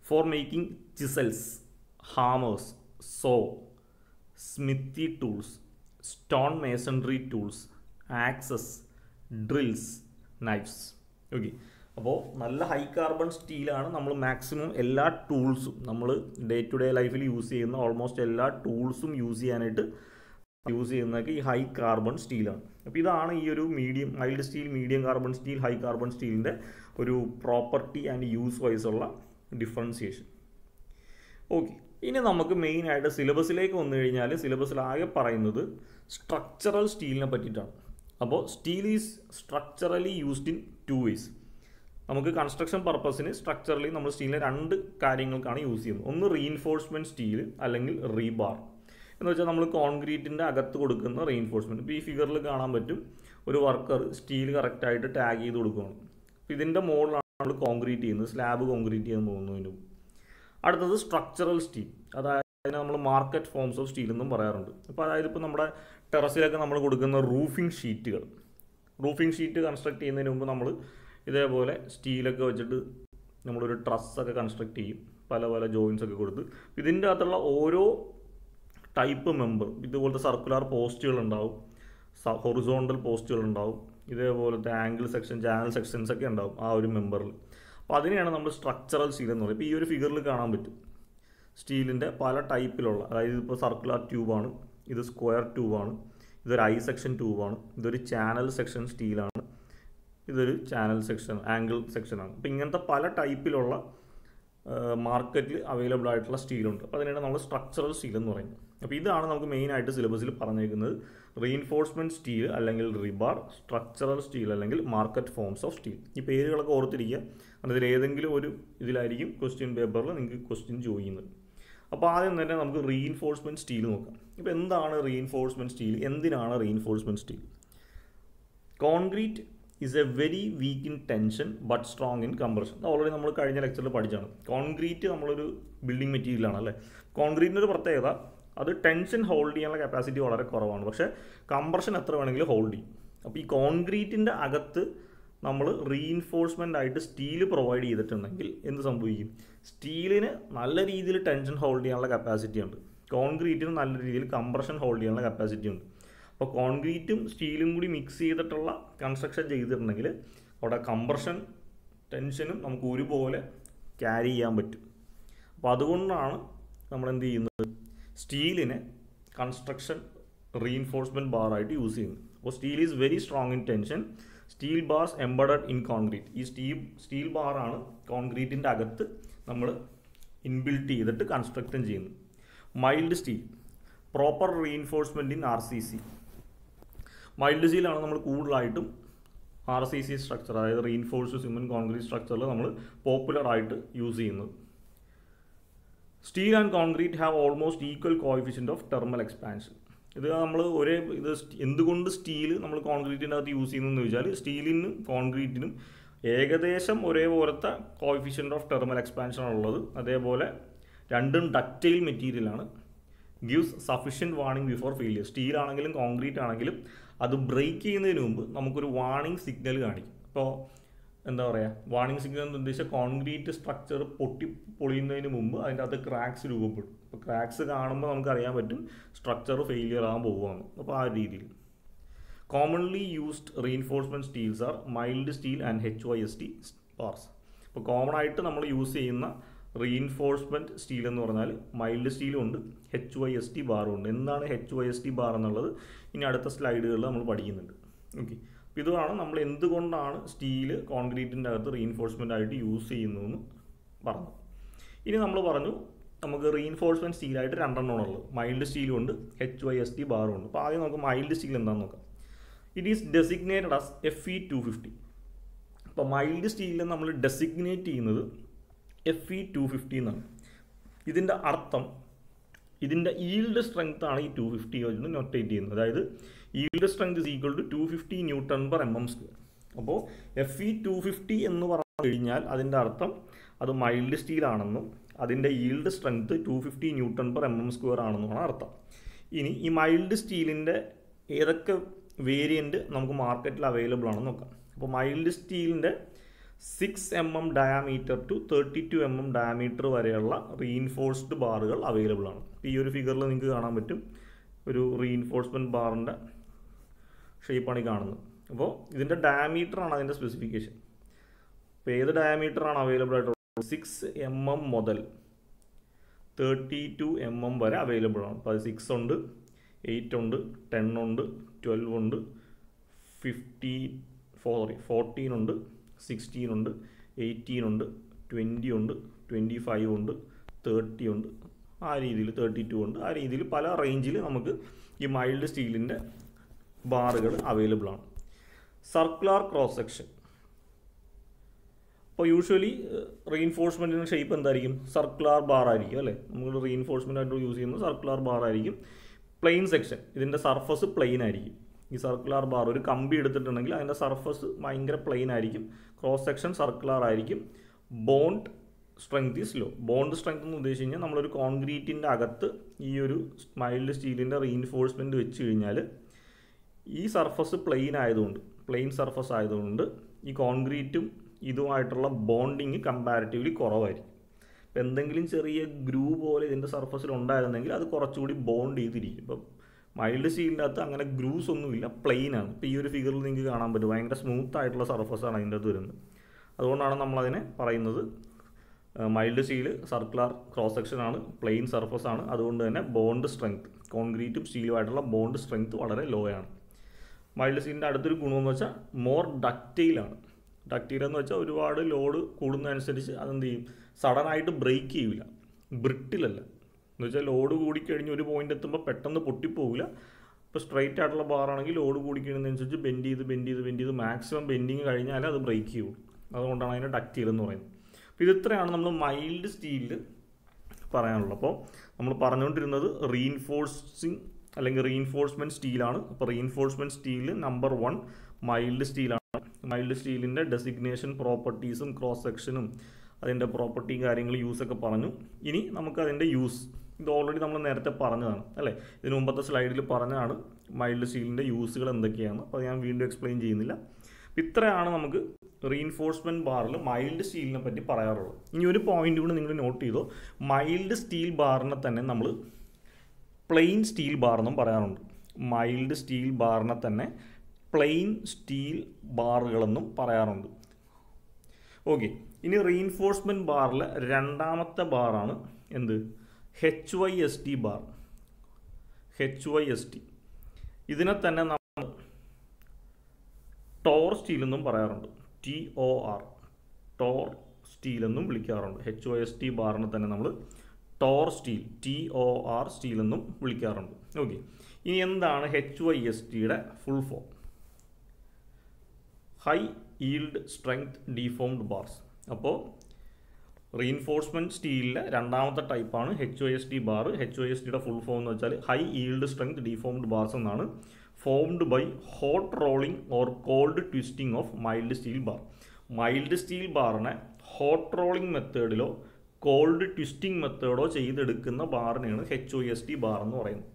[SPEAKER 1] for making chisels hammers saw smithy tools stone masonry tools axes drills knifes okay അപ്പോൾ നല്ല ഹൈ കാർബൺ സ്റ്റീലാണ് നമ്മൾ മാക്സിമം എല്ലാ ടൂൾസും നമ്മൾ ഡേ ടു ഡേ ലൈഫിൽ യൂസ് ചെയ്യുന്ന ഓൾമോസ്റ്റ് എല്ലാ ടൂൾസും യൂസ് ചെയ്യാനായിട്ട് യൂസ് ചെയ്യുന്നതൊക്കെ ഈ ഹൈ കാർബൺ സ്റ്റീലാണ് അപ്പോൾ ഇതാണ് ഈ ഒരു medium mild steel medium carbon steel high carbon സ്റ്റീലിന്റെ ഒരു പ്രോപ്പർട്ടി ആൻഡ് യൂസ് വൈസ് ഉള്ള ഡിഫറൻസിയേഷൻ ഓക്കെ ഇനി നമുക്ക് മെയിനായിട്ട് സിലബസിലേക്ക് വന്നു കഴിഞ്ഞാൽ സിലബസിലാകെ പറയുന്നത് സ്ട്രക്ചറൽ സ്റ്റീലിനെ പറ്റിയിട്ടാണ്. അപ്പോൾ steel is structurally used in two ways നമുക്ക് കൺസ്ട്രക്ഷൻ പർപ്പസിന് സ്ട്രക്ചറലി നമ്മൾ സ്റ്റീലിനെ രണ്ട് കാര്യങ്ങൾക്കാണ് യൂസ് ചെയ്യുന്നത്. ഒന്ന് റീഇൻഫോഴ്സ്മെന്റ് സ്റ്റീൽ അല്ലെങ്കിൽ റീബാർ എന്ന് വെച്ചാൽ നമ്മൾ കോൺക്രീറ്റിന്റെ അകത്ത് കൊടുക്കുന്ന റീഇൻഫോഴ്സ്മെന്റ് ഇപ്പോൾ ഈ ഫിഗറിൽ കാണാൻ പറ്റും ഒരു വർക്കർ സ്റ്റീൽ കറക്റ്റായിട്ട് ടാഗ് ചെയ്ത് കൊടുക്കുകയാണ് അപ്പോൾ ഇതിന്റെ മുകളിലാണ് നമ്മൾ കോൺക്രീറ്റ് ചെയ്യുന്നത് സ്ലാബ് കോൺക്രീറ്റ് ചെയ്യാൻ പോകുന്നതിന് അടുത്തത് സ്ട്രക്ചറൽ സ്റ്റീൽ അതായത് നമ്മൾ മാർക്കറ്റ് ഫോംസ് ഓഫ് സ്റ്റീൽ എന്നും പറയാറുണ്ട്. അപ്പോൾ അതായത് ഇപ്പോൾ നമ്മുടെ ടെറസിലൊക്കെ നമ്മൾ കൊടുക്കുന്ന റൂഫിംഗ് ഷീറ്റുകൾ റൂഫിംഗ് ഷീറ്റ് കൺസ്ട്രക്ട് ചെയ്യുന്നതിന് മുമ്പ് നമ്മൾ ഇതേപോലെ സ്റ്റീലൊക്കെ വെച്ചിട്ട് നമ്മളൊരു ട്രസ്സൊക്കെ കൺസ്ട്രക്ട് ചെയ്യും. പല പല ജോയിൻസ് ഒക്കെ കൊടുത്ത്. ഇതിന്റെ അകത്തുള്ള ഓരോ ടൈപ്പ് മെമ്പർ ഇതുപോലത്തെ സർക്കുലർ പോസ്റ്റുകൾ ഉണ്ടാവും. ഹൊറിസോണ്ടൽ പോസ്റ്റുകൾ ഉണ്ടാവും. ഇതേപോലത്തെ ആംഗിൾ സെക്ഷൻ ചാനൽ സെക്ഷൻസ് ഒക്കെ ഉണ്ടാവും ആ ഒരു മെമ്പറിൽ അപ്പോൾ അതിനെയാണ് നമ്മൾ സ്ട്രക്ചറൽ സ്റ്റീൽ എന്ന് പറയുന്നത് ഇപ്പോൾ ഈ ഒരു ഫിഗറിൽ കാണാൻ പറ്റും. സ്റ്റീലിന്റെ പല ടൈപ്പിലുള്ള അതായത് ഇപ്പോൾ സർക്കുലർ ട്യൂബാണ് ഇത് സ്ക്വയർ ട്യൂബാണ് ഇതൊരു ഐ സെക്ഷൻ ട്യൂബാണ് ഇതൊരു ചാനൽ സെക്ഷൻ സ്റ്റീലാണ് ഇതൊരു ചാനൽ സെക്ഷൻ ആംഗിൾ സെക്ഷനാണ് അപ്പോൾ ഇങ്ങനത്തെ പല ടൈപ്പിലുള്ള മാർക്കറ്റിൽ അവൈലബിൾ ആയിട്ടുള്ള സ്റ്റീലുണ്ട് അപ്പോൾ അതിനാണ് നമ്മൾ സ്ട്രക്ചറൽ സ്റ്റീൽ എന്ന് പറയുന്നത്. അപ്പോൾ ഇതാണ് നമുക്ക് മെയിനായിട്ട് സിലബസിൽ പറഞ്ഞേക്കുന്നത് റീഇൻഫോഴ്സ്മെന്റ് സ്റ്റീൽ അല്ലെങ്കിൽ റിബാർ സ്ട്രക്ചറൽ സ്റ്റീൽ അല്ലെങ്കിൽ മാർക്കറ്റ് ഫോംസ് ഓഫ് സ്റ്റീൽ ഈ പേരുകളൊക്കെ ഓർത്തിരിക്കുക. അതിൽ ഏതെങ്കിലും ഒരു ഇതിലായിരിക്കും ക്വസ്റ്റ്യൻ പേപ്പറിൽ നിങ്ങൾക്ക് ക്വസ്റ്റ്യൻ ചോദിക്കുന്നത് അപ്പോൾ ആദ്യം തന്നെ നമുക്ക് റീഇൻഫോഴ്സ്മെന്റ് സ്റ്റീൽ നോക്കാം. ഇപ്പോൾ എന്താണ് റീഇൻഫോഴ്സ്മെന്റ് സ്റ്റീൽ എന്തിനാണ് reinforcement steel concrete is a very weak in tension but strong in compression already നമ്മൾ കഴിഞ്ഞ ലെക്ചറിൽ പഠിച്ചാണ് കോൺക്രീറ്റ് നമ്മളൊരു ബിൽഡിംഗ് മെറ്റീരിയലാണ് അല്ലേ? കോൺക്രീറ്റിന്റെ ഒരു പ്രത്യേകത അത് ടെൻഷൻ ഹോൾഡ് ചെയ്യാനുള്ള കപ്പാസിറ്റി വളരെ കുറവാണ്. പക്ഷേ കംപ്രഷൻ എത്ര വേണമെങ്കിലും ഹോൾഡ് ചെയ്യും. അപ്പോൾ ഈ കോൺക്രീറ്റിന്റെ അകത്ത് നമ്മൾ റീഇൻഫോഴ്സ്മെന്റ് ആയിട്ട് സ്റ്റീൽ പ്രൊവൈഡ് ചെയ്തിട്ടുണ്ടെങ്കിൽ എന്ത് സംഭവിക്കും? സ്റ്റീലിന് നല്ല രീതിയിൽ ടെൻഷൻ ഹോൾഡ് ചെയ്യാനുള്ള കപ്പാസിറ്റി ഉണ്ട്. കോൺക്രീറ്റിന് നല്ല രീതിയിൽ കംപ്രഷൻ ഹോൾഡ് ചെയ്യാനുള്ള കപ്പാസിറ്റി ഉണ്ട്. അപ്പോൾ കോൺക്രീറ്റും സ്റ്റീലും കൂടി മിക്സ് ചെയ്തിട്ടുള്ള കൺസ്ട്രക്ഷൻ ചെയ്തിട്ടുണ്ടെങ്കിൽ അവിടെ കംപ്രഷൻ ടെൻഷനും നമുക്ക് ഒരുപോലെ ക്യാരി ചെയ്യാൻ പറ്റും. അപ്പോൾ അതുകൊണ്ടാണ് നമ്മൾ എന്ത് ചെയ്യുന്നത്? സ്റ്റീലിനെ കൺസ്ട്രക്ഷൻ റീഇൻഫോഴ്സ്മെന്റ് ബാറായിട്ട് യൂസ് ചെയ്യുന്നത് അപ്പോൾ steel is very strong in tension steel bars embedded in concrete ഈ സ്റ്റീൽ സ്റ്റീൽ ബാറാണ് കോൺക്രീറ്റിന്റെ അകത്ത് നമ്മൾ ഇൻബിൽട്ട് ചെയ്തിട്ട് കൺസ്ട്രക്റ്റും ചെയ്യുന്നത് mild steel proper reinforcement in R C C mild സ്റ്റീലാണ് നമ്മൾ കൂടുതലായിട്ടും ആർ സി സി സ്ട്രക്ചർ അതായത് റീഇൻഫോഴ്സ്ഡ് സിമൻ കോൺക്രീറ്റ് സ്ട്രക്ചറിൽ നമ്മൾ പോപ്പുലറായിട്ട് യൂസ് ചെയ്യുന്നത്. Steel and concrete have almost equal coefficient of thermal expansion ഇത് നമ്മൾ ഒരേ ഇത് എന്തുകൊണ്ട് സ്റ്റീൽ നമ്മൾ കോൺക്രീറ്റിന്റെ അകത്ത് യൂസ് ചെയ്യുന്നതെന്ന് ചോദിച്ചാൽ സ്റ്റീലിനും കോൺക്രീറ്റിനും ഏകദേശം ഒരേപോലത്തെ കോയിഫിഷ്യന്റ് ഓഫ് തെർമൽ എക്സ്പാൻഷൻ ഉള്ളത്. അതേപോലെ രണ്ടും ഡക്റ്റൈൽ മെറ്റീരിയലാണ് gives sufficient warning before failure steel ആണെങ്കിലും കോൺക്രീറ്റ് ആണെങ്കിലും അത് ബ്രേക്ക് ചെയ്യുന്നതിന് മുമ്പ് നമുക്കൊരു വാർണിംഗ് സിഗ്നൽ കാണിക്കും. ഇപ്പോൾ എന്താ പറയുക വാണിംഗ് സിഗ്നൽ എന്ന് ഉദ്ദേശിച്ച കോൺക്രീറ്റ് സ്ട്രക്ചർ പൊട്ടി പൊളിയുന്നതിന് മുമ്പ് അതിന്റെ അകത്ത് ക്രാക്സ് രൂപപ്പെടും. അപ്പോൾ ക്രാക്സ് കാണുമ്പോൾ നമുക്ക് അറിയാൻ പറ്റും സ്ട്രക്ചർ ഫെയിലിയർ ആകാൻ പോകുകയാണ് അപ്പോൾ ആ രീതിയിൽ. Commonly used reinforcement steels are mild steel and H Y S T bars അപ്പോൾ കോമൺ ആയിട്ട് നമ്മൾ യൂസ് ചെയ്യുന്ന റീഇൻഫോഴ്സ്മെന്റ് സ്റ്റീൽ എന്ന് പറഞ്ഞാൽ മൈൽഡ് സ്റ്റീലും ഉണ്ട് എച്ച് വൈ എസ് ടി ബാറും ഉണ്ട്. എന്താണ് H Y S T bar എന്നുള്ളത്? ഇനി അടുത്ത സ്ലൈഡുകളിൽ നമ്മൾ പഠിക്കുന്നുണ്ട്. ഓക്കെ ഇതാണ് നമ്മൾ എന്തുകൊണ്ടാണ് സ്റ്റീൽ കോൺക്രീറ്റിന്റെ അകത്ത് റീഇൻഫോഴ്സ്മെന്റ് ആയിട്ട് യൂസ് ചെയ്യുന്നതെന്ന് പറഞ്ഞു. ഇനി നമ്മൾ പറഞ്ഞു നമുക്ക് റീഇൻഫോഴ്സ്മെന്റ് സ്റ്റീലായിട്ട് രണ്ടെണ്ണം ഉള്ളത്. മൈൽഡ് സ്റ്റീലും ഉണ്ട് എച്ച് വൈ എസ് ടി ബാറും ഉണ്ട്. അപ്പോൾ ആദ്യം നമുക്ക് മൈൽഡ് സ്റ്റീൽ എന്താണെന്ന് നോക്കാം. It is designated as F E two fifty അപ്പോൾ മൈൽഡ് സ്റ്റീലിൽ നമ്മൾ ഡെസിഗ്നേറ്റ് ചെയ്യുന്നത് എഫ് ഇ ടു ഫിഫ്റ്റി എന്നാണ്. ഇതിന്റെ അർത്ഥം ഇതിന്റെ ഈൽഡ് സ്ട്രെങ്ത്താണ് ഈ ടു ഫിഫ്റ്റി വെച്ചിട്ട് നൊട്ടേറ്റ് ചെയ്യുന്നത്. അതായത് yield strength is equal to two fifty newton per M M square അപ്പോൾ എഫ് ഇ ടു ഫിഫ്റ്റി എന്ന് പറഞ്ഞു കഴിഞ്ഞാൽ അതിന്റെ അർത്ഥം അത് മൈൽഡ് സ്റ്റീൽ ആണെന്നും അതിന്റെ yield strength two fifty newton per M M square ആണെന്നുമാണ് അർത്ഥം. ഇനി ഈ മൈൽഡ് സ്റ്റീലിന്റെ ഏതൊക്കെ വേരിയന്റ് നമുക്ക് മാർക്കറ്റിൽ അവൈലബിൾ ആണെന്ന് നോക്കാം. അപ്പോൾ മൈൽഡ് സ്റ്റീലിന്റെ six M M diameter to thirty two M M diameter വരെയുള്ള റീഇൻഫോഴ്സ്ഡ് ബാറുകൾ അവൈലബിൾ ആണ് ഈ ഒരു ഫിഗറിൽ നിങ്ങൾക്ക് കാണാൻ പറ്റും. ഒരു റീഇൻഫോഴ്സ്മെന്റ് ബാറിന്റെ ഷേപ്പാണ് ഈ കാണുന്നത്. അപ്പോൾ ഇതിന്റെ ഡയമീറ്ററാണ് അതിന്റെ സ്പെസിഫിക്കേഷൻ അപ്പോൾ ഏത് ഡയമീറ്ററാണ് അവൈലബിൾ ആയിട്ടുള്ളത്? സിക്സ് എം എം മുതൽ തേർട്ടി ടു എം എം വരെ അവൈലബിൾ ആണ്. അപ്പോൾ അത് സിക്സ് ഉണ്ട് എയ്റ്റ് ഉണ്ട് ടെൻ ഉണ്ട് ട്വൽവ് ഉണ്ട് ഫിഫ്റ്റീൻ സോറി ഫോർട്ടീൻ ഉണ്ട് സിക്സ്റ്റീൻ ഉണ്ട് എയ്റ്റീൻ ഉണ്ട് ട്വന്റി ഉണ്ട് ട്വന്റി ഫൈവ് ഉണ്ട് തേർട്ടി ഉണ്ട്. ആ രീതിയിൽ തേർട്ടി ടു ഉണ്ട്. ആ രീതിയിൽ പല റേഞ്ചിൽ നമുക്ക് ഈ മൈൽഡ് സ്റ്റീലിന്റെ ബാറുകൾ അവൈലബിൾ ആണ്. സർക്കുലാർ ക്രോസ് സെക്ഷൻ അപ്പോൾ യൂഷ്വലി റീഇൻഫോഴ്സ്മെന്റിന്റെ ഷേപ്പ് എന്തായിരിക്കും? സർക്കുലാർ ബാർ ആയിരിക്കും അല്ലേ? നമ്മൾ റീഇൻഫോഴ്സ്മെന്റ് ആയിട്ട് യൂസ് ചെയ്യുന്നത് സർക്കുലാർ ബാർ ആയിരിക്കും. പ്ലെയിൻ സെക്ഷൻ ഇതിന്റെ സർഫസ് പ്ലെയിൻ ആയിരിക്കും. ഈ സർക്കുലാർ ബാർ ഒരു കമ്പി എടുത്തിട്ടുണ്ടെങ്കിൽ അതിന്റെ സർഫസ് ഭയങ്കര പ്ലെയിൻ ആയിരിക്കും. ക്രോസ് സെക്ഷൻ സർക്കുലാർ ആയിരിക്കും. Bond strength is low bond strength എന്ന് ഉദ്ദേശിച്ച് കഴിഞ്ഞാൽ നമ്മളൊരു കോൺക്രീറ്റിന്റെ അകത്ത് ഈ ഒരു മൈൽഡ് സ്റ്റീലിന്റെ റീഇൻഫോഴ്സ്മെന്റ് വെച്ച് കഴിഞ്ഞാൽ ഈ സർഫസ് പ്ലെയിൻ ആയതുകൊണ്ട് പ്ലെയിൻ സർഫസ് ആയതുകൊണ്ട് ഈ കോൺക്രീറ്റും ഇതുമായിട്ടുള്ള ബോണ്ടിങ് കമ്പാരിറ്റീവ്ലി കുറവായിരിക്കും. ഇപ്പം എന്തെങ്കിലും ചെറിയ ഗ്രൂ പോലെ ഇതിന്റെ സർഫസിൽ ഉണ്ടായിരുന്നെങ്കിൽ അത് കുറച്ചുകൂടി ബോണ്ട് ചെയ്തിരിക്കും. ഇപ്പം മൈൽഡ് സ്റ്റീലിന്റെ അകത്ത് അങ്ങനെ ഗ്രൂസ് ഒന്നുമില്ല പ്ലെയിൻ ആണ്. ഇപ്പോൾ ഈ ഒരു ഫിഗറിൽ നിങ്ങൾക്ക് കാണാൻ പറ്റും. ഭയങ്കര സ്മൂത്ത് ആയിട്ടുള്ള സർഫസാണ് അതിന്റെ അകത്ത് വരുന്നത്. അതുകൊണ്ടാണ് നമ്മളതിനെ പറയുന്നത് mild steel circular cross section ആണ് പ്ലെയിൻ സർഫസ് ആണ്. അതുകൊണ്ട് തന്നെ ബോണ്ട് സ്ട്രെങ്ത് കോൺക്രീറ്റും സ്റ്റീലുമായിട്ടുള്ള ബോണ്ട് സ്ട്രെങ്ത് വളരെ ലോ ആണ്. മൈൽഡ് സ്റ്റീലിന്റെ അടുത്തൊരു ഗുണമെന്ന് വെച്ചാൽ മോർ ഡക്റ്റൈലാണ് ഡക്റ്റൈൽ എന്ന് വെച്ചാൽ ഒരുപാട് ലോഡ് കൂടുന്നതനുസരിച്ച് അതെന്ത് ചെയ്യും? സഡനായിട്ട് ബ്രേക്ക് ചെയ്യില്ല ബ്രിട്ടിലല്ല എന്ന് വെച്ചാൽ ലോഡ് കൂടിക്കഴിഞ്ഞ് ഒരു പോയിന്റ് എത്തുമ്പോൾ പെട്ടെന്ന് പൊട്ടിപ്പോവില്ല ഇപ്പോൾ സ്ട്രൈറ്റ് ആയിട്ടുള്ള ബാറാണെങ്കിൽ ലോഡ് കൂടിക്കഴിഞ്ഞതനുസരിച്ച് ബെൻഡ് ചെയ്ത് ബെൻഡ് ചെയ്ത് ബെൻഡ് ചെയ്ത് മാക്സിമം ബെൻഡിങ് കഴിഞ്ഞാൽ അത് ബ്രേക്ക് ചെയ്യുള്ളൂ. അതുകൊണ്ടാണ് അതിന്റെ ഡക്റ്റൈൽ എന്ന് പറയുന്നത്. അപ്പോൾ ഇതിത്രയാണ് നമ്മൾ മൈൽഡ് സ്റ്റീലിൽ പറയാനുള്ളത്. അപ്പോൾ നമ്മൾ പറഞ്ഞുകൊണ്ടിരുന്നത് റീഇൻഫോഴ്സിങ് അല്ലെങ്കിൽ റീഇൻഫോഴ്സ്മെന്റ് സ്റ്റീലാണ് അപ്പോൾ reinforcement steel number one mild സ്റ്റീലാണ് mild സ്റ്റീലിന്റെ ഡെസിഗ്നേഷൻ പ്രോപ്പർട്ടീസും ക്രോസ് സെക്ഷനും അതിന്റെ പ്രോപ്പർട്ടിയും കാര്യങ്ങൾ യൂസൊക്കെ പറഞ്ഞു. ഇനി നമുക്ക് അതിന്റെ യൂസ് ഇത് ഓൾറെഡി നമ്മൾ നേരത്തെ പറഞ്ഞതാണ് അല്ലേ? ഇതിന് മുമ്പത്തെ സ്ലൈഡിൽ പറഞ്ഞതാണ് മൈൽഡ് സ്റ്റീലിന്റെ യൂസുകൾ എന്തൊക്കെയാണ്. അപ്പോൾ ഞാൻ വീണ്ടും എക്സ്പ്ലെയിൻ ചെയ്യുന്നില്ല. ഇത്രയാണ് നമുക്ക് റീഇൻഫോഴ്സ്മെന്റ് ബാറിൽ മൈൽഡ് സ്റ്റീലിനെ പറ്റി പറയാറുള്ളത്. ഇനി ഒരു പോയിന്റ് കൂടി നിങ്ങൾ നോട്ട് ചെയ്തോ. മൈൽഡ് സ്റ്റീൽ ബാറിനെ തന്നെ നമ്മൾ പ്ലെയിൻ സ്റ്റീൽ ബാർ എന്നും പറയാറുണ്ട്. മൈൽഡ് സ്റ്റീൽ ബാറിനെ തന്നെ പ്ലെയിൻ സ്റ്റീൽ ബാറുകളെന്നും പറയാറുണ്ട്. ഓക്കെ ഇനി റീഇൻഫോഴ്സ്മെന്റ് ബാറിൽ രണ്ടാമത്തെ ബാറാണ് എന്ത്? H Y S T bar H Y S T ഇതിനെ തന്നെ നമ്മൾ ടോർ സ്റ്റീൽ എന്നും പറയാറുണ്ട്. T O R tor steel എന്നും വിളിക്കാറുണ്ട്. എച്ച് ഒ എസ് ടി ബാറിനെ തന്നെ നമ്മൾ tor steel T O R steel എന്നും വിളിക്കാറുണ്ട്. ഓക്കെ ഇനി എന്താണ് എച്ച് വൈ എസ് ടിയുടെ full form high yield strength deformed bars അപ്പോൾ റീഇൻഫോഴ്സ്മെന്റ് സ്റ്റീലിലെ രണ്ടാമത്തെ ടൈപ്പാണ് H O S T bar H O S ടിയുടെ ഫുൾ ഫോം എന്ന് വെച്ചാൽ high yield strength deformed bars എന്നാണ് formed by hot rolling or cold twisting of mild steel bar mild steel ബാറിനെ hot rolling മെത്തേഡിലോ cold twisting മെത്തേഡോ ചെയ്തെടുക്കുന്ന ബാറിനെയാണ് H O S T bar എന്ന് പറയുന്നത്.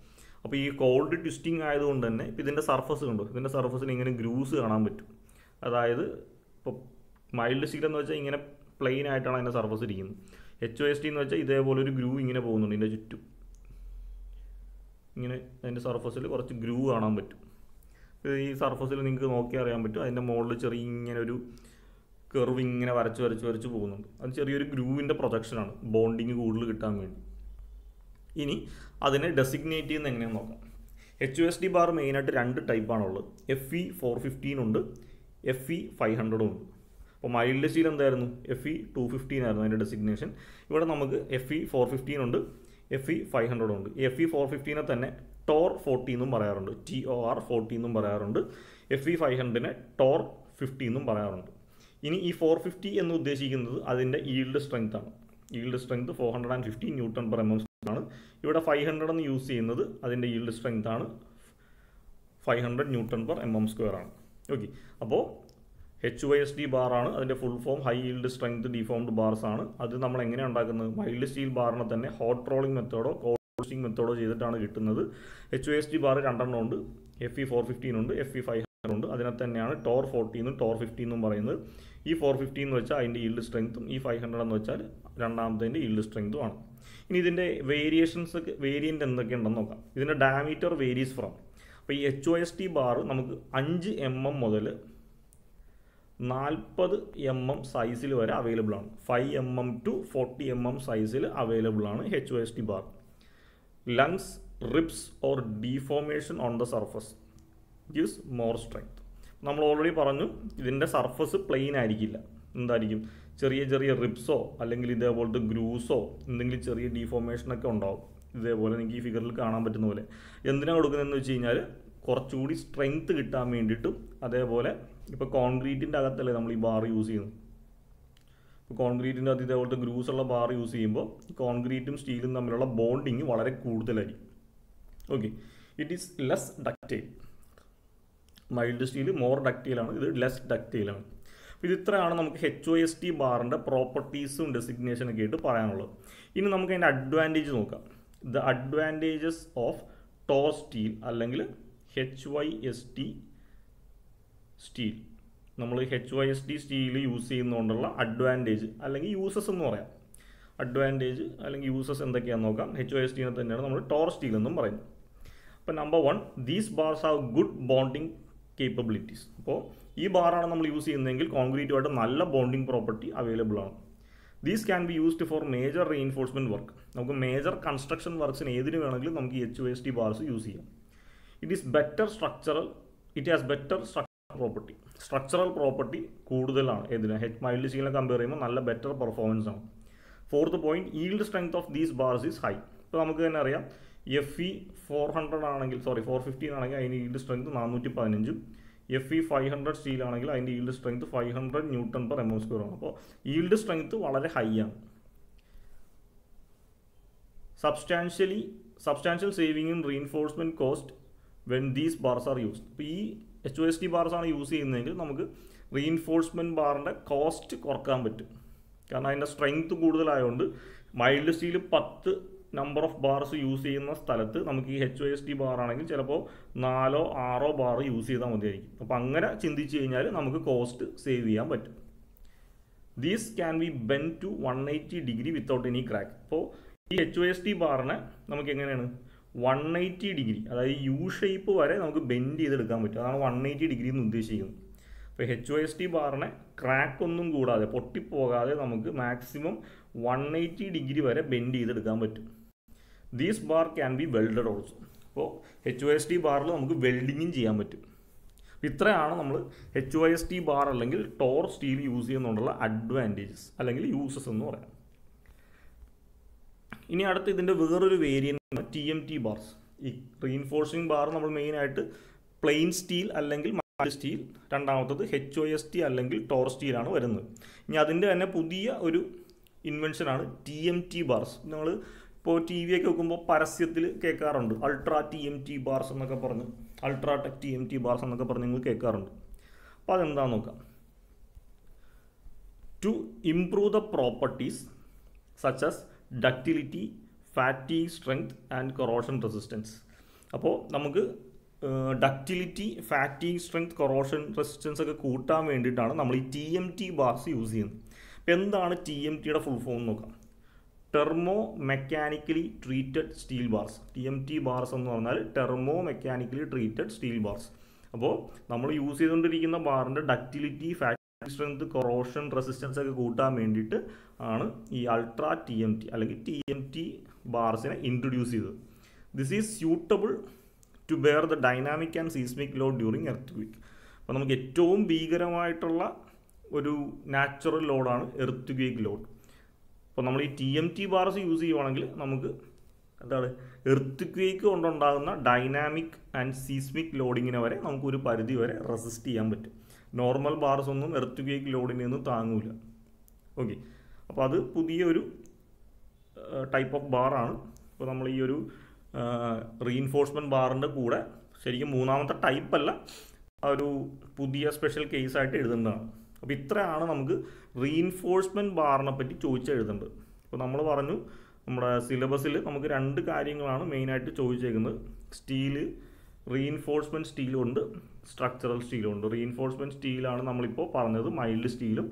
[SPEAKER 1] അപ്പോൾ ഈ കോൾഡ് ട്വിസ്റ്റിംഗ് ആയതുകൊണ്ട് തന്നെ ഇപ്പോൾ ഇതിന്റെ സർഫസ് കണ്ടു? ഇതിന്റെ സർഫസിൽ ഇങ്ങനെ ഗ്രൂസ് കാണാൻ പറ്റും. അതായത് ഇപ്പോൾ മൈൽഡ് സ്റ്റീൽ എന്ന് വെച്ചാൽ ഇങ്ങനെ പ്ലെയിൻ ആയിട്ടാണ് അതിന്റെ സർഫസ് ഇരിക്കുന്നത്. എച്ച് ഒ എസ് ടി എന്ന് വെച്ചാൽ ഇതേപോലെ ഒരു ഗ്രൂ ഇങ്ങനെ പോകുന്നുണ്ട് ഇതിന്റെ ചുറ്റും. ഇങ്ങനെ അതിന്റെ സർഫസിൽ കുറച്ച് ഗ്രൂ കാണാൻ പറ്റും. ഈ സർഫസിൽ നിങ്ങൾക്ക് നോക്കി അറിയാൻ പറ്റും. അതിന്റെ മുകളിൽ ചെറിയ ഇങ്ങനെ ഒരു കെർവ് ഇങ്ങനെ വരച്ച് വരച്ച് വരച്ച് പോകുന്നുണ്ട്. അത് ചെറിയൊരു ഗ്രൂവിന്റെ പ്രൊജക്ഷനാണ് ബോണ്ടിങ് കൂടുതൽ കിട്ടാൻ വേണ്ടി. ഇനി അതിനെ ഡെസിഗ്നേറ്റ് ചെയ്യുന്ന എങ്ങനെയാണെന്ന് നോക്കാം. എച്ച് എസ് ഡി ബാർ മെയിനായിട്ട് രണ്ട് ടൈപ്പാണുള്ളത് എഫ് ഇ ഫോർ ഫിഫ്റ്റീൻ ഉണ്ട്. എഫ് ഇ ഫൈവ് ഹൺഡ്രഡും ഉണ്ട്. അപ്പോൾ മൈൽഡ് സ്റ്റീൽ എന്തായിരുന്നു? എഫ് ഇ ടു ഫിഫ്റ്റീൻ ആയിരുന്നു അതിന്റെ ഡെസിഗ്നേഷൻ ഇവിടെ നമുക്ക് എഫ് ഇ ഫോർ ഫിഫ്റ്റീൻ ഉണ്ട്. എഫ് ഇ ഫൈവ് ഹൺഡ്രഡ് ഉണ്ട്. എഫ് ഇ ഫോർ ഫിഫ്റ്റീനെ തന്നെ ടോർ ഫോർട്ടി എന്നും പറയാറുണ്ട്. ടി ഒ ആർ ഫോർട്ടി എന്നും പറയാറുണ്ട്. എഫ് ഇ ഫൈവ് ഹൺഡ്രഡിനെ ടോർ ഫിഫ്റ്റി എന്നും പറയാറുണ്ട്. ഇനി ഈ ഫോർ ഫിഫ്റ്റി എന്ന് ഉദ്ദേശിക്കുന്നത് അതിന്റെ ഈൽഡ് സ്ട്രെങ്ത് ആണ്. Yield strength four hundred and fifty newton per M M ആണ്. ഇവിടെ ഫൈവ് ഹൺഡ്രഡ് എന്ന് യൂസ് ചെയ്യുന്നത് അതിന്റെ ഈൽഡ് സ്ട്രെങ്ത് ആണ് five hundred newton per M M square ആണ് ഓക്കെ അപ്പോൾ എച്ച് വൈ എസ് ഡി ബാറാണ് അതിന്റെ full form high yield strength deformed bars ആണ്. അത് നമ്മൾ എങ്ങനെയാണ് ഉണ്ടാക്കുന്നത്? മൈൽഡ് സ്റ്റീൽ ബാറിനെ തന്നെ ഹോട്ട് റോളിംഗ് മെത്തേഡോ കോൾഡ് മെത്തേഡോ ചെയ്തിട്ടാണ് കിട്ടുന്നത്. H Y S D bar രണ്ടെണ്ണം ഉണ്ട്. എഫ് ഇ ഫോർ ഫിഫ്റ്റീൻ ഉണ്ട് എഫ് ഇ ഫൈവ് ഉണ്ട്. അതിനകത്ത് തന്നെയാണ് ടോർ ഫോർട്ടീന്നും ടോർ ഫിഫ്റ്റീന്നും പറയുന്നത്. ഈ ഫോർ ഫിഫ്റ്റി എന്ന് വെച്ചാൽ അതിന്റെ ഈൽഡ് സ്ട്രെങ്ത്തും ഈ ഫൈവ് ഹൺഡ്രഡ് എന്ന് വെച്ചാൽ രണ്ടാമത്തതിന്റെ ഈൽഡ് സ്ട്രെങ്ത്തും ആണ്. ഇനി ഇതിന്റെ വേരിയേഷൻസ് വേരിയന്റ് എന്തൊക്കെയുണ്ടെന്ന് നോക്കാം. ഇതിന്റെ ഡാമീറ്റർ വേരീസ് ഫ്രം അപ്പോൾ ഈ H O S T bar നമുക്ക് അഞ്ച് എം എം മുതൽ നാൽപ്പത് എം എം സൈസിൽ വരെ അവൈലബിൾ ആണ്. Five M M to forty M M സൈസിൽ അവൈലബിൾ ആണ് H O S T bar lugs ribs or deformation on the surface gives more strength നമ്മൾ ഓൾറെഡി പറഞ്ഞു ഇതിന്റെ സർഫസ് പ്ലെയിൻ ആയിരിക്കില്ല. എന്തായിരിക്കും? ചെറിയ ചെറിയ റിപ്സോ അല്ലെങ്കിൽ ഇതേപോലത്തെ ഗ്രൂസോ എന്തെങ്കിലും ചെറിയ ഡീഫോർമേഷനൊക്കെ ഉണ്ടാവും. ഇതേപോലെ നിങ്ങൾക്ക് ഈ ഫിഗറിൽ കാണാൻ പറ്റുന്ന പോലെ. എന്തിനാണ് കൊടുക്കുന്നതെന്ന് വെച്ച് കഴിഞ്ഞാൽ കുറച്ചുകൂടി സ്ട്രെങ്ത് കിട്ടാൻ വേണ്ടിയിട്ടും അതേപോലെ ഇപ്പോൾ കോൺക്രീറ്റിന്റെ അകത്തല്ലേ നമ്മൾ ഈ ബാർ യൂസ് ചെയ്യുന്നത്? ഇപ്പോൾ കോൺക്രീറ്റിന്റെ അകത്ത് ഇതേപോലത്തെ ഗ്രൂസ് ഉള്ള ബാർ യൂസ് ചെയ്യുമ്പോൾ കോൺക്രീറ്റും സ്റ്റീലും തമ്മിലുള്ള ബോണ്ടിങ് വളരെ കൂടുതലായിരിക്കും. Okay it is less ductile mild steel more ഡക്റ്റീലാണ്. ഇത് ലെസ് ഡക്റ്റീലാണ്. അപ്പോൾ ഇത് ഇത്രയാണ് നമുക്ക് എച്ച് ഒ എസ് ടി ബാറിന്റെ പ്രോപ്പർട്ടീസും ഡെസിഗ്നേഷനൊക്കെ ആയിട്ട് പറയാനുള്ളത്. ഇനി നമുക്ക് അതിന്റെ അഡ്വാന്റേജ് നോക്കാം. The advantages of Tor steel അല്ലെങ്കിൽ H Y S T steel. നമ്മൾ H Y S T steel use ചെയ്യുന്നതുകൊണ്ടുള്ള advantage അല്ലെങ്കിൽ യൂസസ് എന്ന് പറയാം. അഡ്വാന്റേജ് അല്ലെങ്കിൽ യൂസസ് എന്തൊക്കെയാണെന്ന് നോക്കാം. എച്ച് ഒ എസ് ടീനെ തന്നെയാണ് നമ്മൾ ടോർ സ്റ്റീൽ എന്നും പറയുന്നത്. അപ്പോൾ number one these bars have good bonding capabilities അപ്പോൾ ഈ ബാറാണ് നമ്മൾ യൂസ് ചെയ്യുന്നതെങ്കിൽ കോൺക്രീറ്റുമായിട്ട് നല്ല ബോണ്ടിങ് പ്രോപ്പർട്ടി അവൈലബിൾ ആണ്. These can be used for major reinforcement work നമുക്ക് മേജർ കൺസ്ട്രക്ഷൻ വർക്ക്സിന് ഏതിന് വേണമെങ്കിലും നമുക്ക് H S T bars use ചെയ്യാം. It is better structural it has better structure property structural property കൂടുതലാണ് ഏതിന്? ഹെച്ച് മൈൽഡ് സ്റ്റീലിനെ കമ്പയർ ചെയ്യുമ്പോൾ നല്ല ബെറ്റർ പെർഫോമൻസ് ആണ്. Fourth point yield strength of these bars is high ഇപ്പോൾ നമുക്ക് തന്നെ അറിയാം എഫ് ഇ ഫോർ ഹൺഡ്രഡ് ആണെങ്കിൽ സോറി ഫോർ ഫിഫ്റ്റീൻ ആണെങ്കിൽ അതിന് ഈൽഡ് സ്ട്രെങ്ത് നാനൂറ്റി പതിനഞ്ചും F E five hundred steel ആണെങ്കിൽ അതിന്റെ yield strength five hundred newton per M M square ആണ്. അപ്പോൾ ഈൽഡ് സ്ട്രെങ്ത് വളരെ ഹൈ ആണ്. Substantially substantial saving in reinforcement cost when these bars are used അപ്പോൾ ഈ H O S T bars ആണ് use ചെയ്യുന്നതെങ്കിൽ നമുക്ക് റീൻഫോഴ്സ്മെന്റ് ബാറിന്റെ കോസ്റ്റ് കുറയ്ക്കാൻ പറ്റും. കാരണം അതിന്റെ സ്ട്രെങ്ത് കൂടുതലായതുകൊണ്ട് മൈൽഡ് സ്റ്റീൽ പത്ത് നമ്പർ ഓഫ് ബാർസ് യൂസ് ചെയ്യുന്ന സ്ഥലത്ത് നമുക്ക് ഈ H O S T bar ആണെങ്കിൽ ചിലപ്പോൾ നാലോ ആറോ ബാർ യൂസ് ചെയ്താൽ മതിയായിരിക്കും. അപ്പോൾ അങ്ങനെ ചിന്തിച്ച് കഴിഞ്ഞാൽ നമുക്ക് കോസ്റ്റ് സേവ് ചെയ്യാൻ പറ്റും. These can be bent to one eighty degree without any crack അപ്പോൾ ഈ എച്ച് ഒ എസ് ടി ബാറിനെ നമുക്ക് എങ്ങനെയാണ്? വൺ എയ്റ്റി ഡിഗ്രി അതായത് യു ഷേപ്പ് വരെ നമുക്ക് ബെൻഡ് ചെയ്തെടുക്കാൻ പറ്റും. അതാണ് വൺ എയ്റ്റി ഡിഗ്രി എന്ന് ഉദ്ദേശിക്കുന്നത്. അപ്പോൾ എച്ച് ഒ എസ് ടി ബാറിനെ ക്രാക്ക് ഒന്നും കൂടാതെ പൊട്ടിപ്പോകാതെ നമുക്ക് മാക്സിമം വൺ എയ്റ്റി ഡിഗ്രി വരെ ബെൻഡ് ചെയ്തെടുക്കാൻ പറ്റും. These bar can be welded also അപ്പോൾ എച്ച് ഒ എസ് ടി ബാറിൽ നമുക്ക് വെൽഡിങ്ങും ചെയ്യാൻ പറ്റും. ഇത്രയാണ് നമ്മൾ H O S T bar അല്ലെങ്കിൽ ടോർ സ്റ്റീൽ യൂസ് ചെയ്യുന്നതുകൊണ്ടുള്ള അഡ്വാന്റേജസ് അല്ലെങ്കിൽ യൂസസ് എന്ന് പറയാം. ഇനി അടുത്ത് ഇതിന്റെ വേറൊരു variant T M T bars ഈ റീൻഫോഴ്സിങ് ബാർ നമ്മൾ മെയിനായിട്ട് പ്ലെയിൻ സ്റ്റീൽ അല്ലെങ്കിൽ സ്റ്റീൽ രണ്ടാമത്തത് എച്ച് ഒ എസ് ടി അല്ലെങ്കിൽ ടോർ സ്റ്റീലാണ് വരുന്നത്. ഇനി അതിന്റെ തന്നെ പുതിയ ഒരു ഇൻവെൻഷനാണ് ടി എം ടി ബാർസ് നമ്മൾ ഇപ്പോൾ ടി വി ഒക്കെ വെക്കുമ്പോൾ പരസ്യത്തിൽ കേൾക്കാറുണ്ട്. Ultra T M T bars എന്നൊക്കെ പറഞ്ഞ്. UltraTech T M T bars എന്നൊക്കെ പറഞ്ഞ് നിങ്ങൾ കേൾക്കാറുണ്ട്. അപ്പോൾ അതെന്താണെന്ന് നോക്കാം? To improve the properties such as ductility fatty strength and corrosion resistance അപ്പോൾ നമുക്ക് ductility fatty strength corrosion resistance ഒക്കെ കൂട്ടാൻ വേണ്ടിയിട്ടാണ് നമ്മൾ ഈ T M T bars use ചെയ്യുന്നത്. അപ്പോൾ എന്താണ് ടി എം ടിയുടെ ഫുൾ ഫോം നോക്കാം. Thermo mechanically treated steel bars T M T bars എന്ന് പറഞ്ഞാൽ thermo mechanically treated steel bars. അപ്പോൾ നമ്മൾ യൂസ് ചെയ്തുകൊണ്ടിരിക്കുന്ന ബാറിന്റെ ductility fatigue strength corrosion resistance ഒക്കെ കൂട്ടാൻ വേണ്ടിയിട്ട് ആണ് ഈ അൾട്രാ ടി എം ടി അല്ലെങ്കിൽ ടി എം ടി ബാർസിനെ ഇൻട്രൊഡ്യൂസ് ചെയ്തത്. This is suitable to bear the dynamic and seismic load during earthquake അപ്പോൾ നമുക്ക് ഏറ്റവും ഭീകരമായിട്ടുള്ള ഒരു നാച്ചുറൽ ലോഡാണ് എർത്ത് ക്വേക്ക് ലോഡ് അപ്പോൾ നമ്മൾ ഈ T M T bars use ചെയ്യുവാണെങ്കിൽ നമുക്ക് എന്താണ് എർത്ത് ക്വേക്ക് കൊണ്ടുണ്ടാകുന്ന ഡൈനാമിക് ആൻഡ് സീസ്മിക് ലോഡിങ്ങിനെ വരെ നമുക്കൊരു പരിധി വരെ റെസിസ്റ്റ് ചെയ്യാൻ പറ്റും. നോർമൽ ബാർസ് ഒന്നും എർത്ത് ക്വേക്ക് ലോഡിനെ ഒന്നും താങ്ങൂല. ഓക്കെ അപ്പോൾ അത് പുതിയൊരു ടൈപ്പ് ഓഫ് ബാറാണ് ഇപ്പോൾ നമ്മൾ ഈ ഒരു റീഇൻഫോഴ്സ്മെന്റ് ബാറിന്റെ കൂടെ ശരിക്കും മൂന്നാമത്തെ ടൈപ്പല്ല ഒരു പുതിയ സ്പെഷ്യൽ കേസായിട്ട് എഴുതേണ്ടതാണ് അപ്പോൾ ഇത്രയാണ് നമുക്ക് റീഇൻഫോഴ്സ്മെന്റ് ബാറിനെ പറ്റി ചോദിച്ചെഴുതുന്നുണ്ട് അപ്പോൾ നമ്മൾ പറഞ്ഞു നമ്മുടെ സിലബസിൽ നമുക്ക് രണ്ട് കാര്യങ്ങളാണ് മെയിനായിട്ട് ചോദിച്ചേക്കുന്നത്. സ്റ്റീൽ റീഇൻഫോഴ്സ്മെന്റ് സ്റ്റീലും ഉണ്ട് സ്ട്രക്ചറൽ സ്റ്റീലും ഉണ്ട്. റീഇൻഫോഴ്സ്മെന്റ് സ്റ്റീലാണ് നമ്മളിപ്പോൾ പറഞ്ഞത് mild സ്റ്റീലും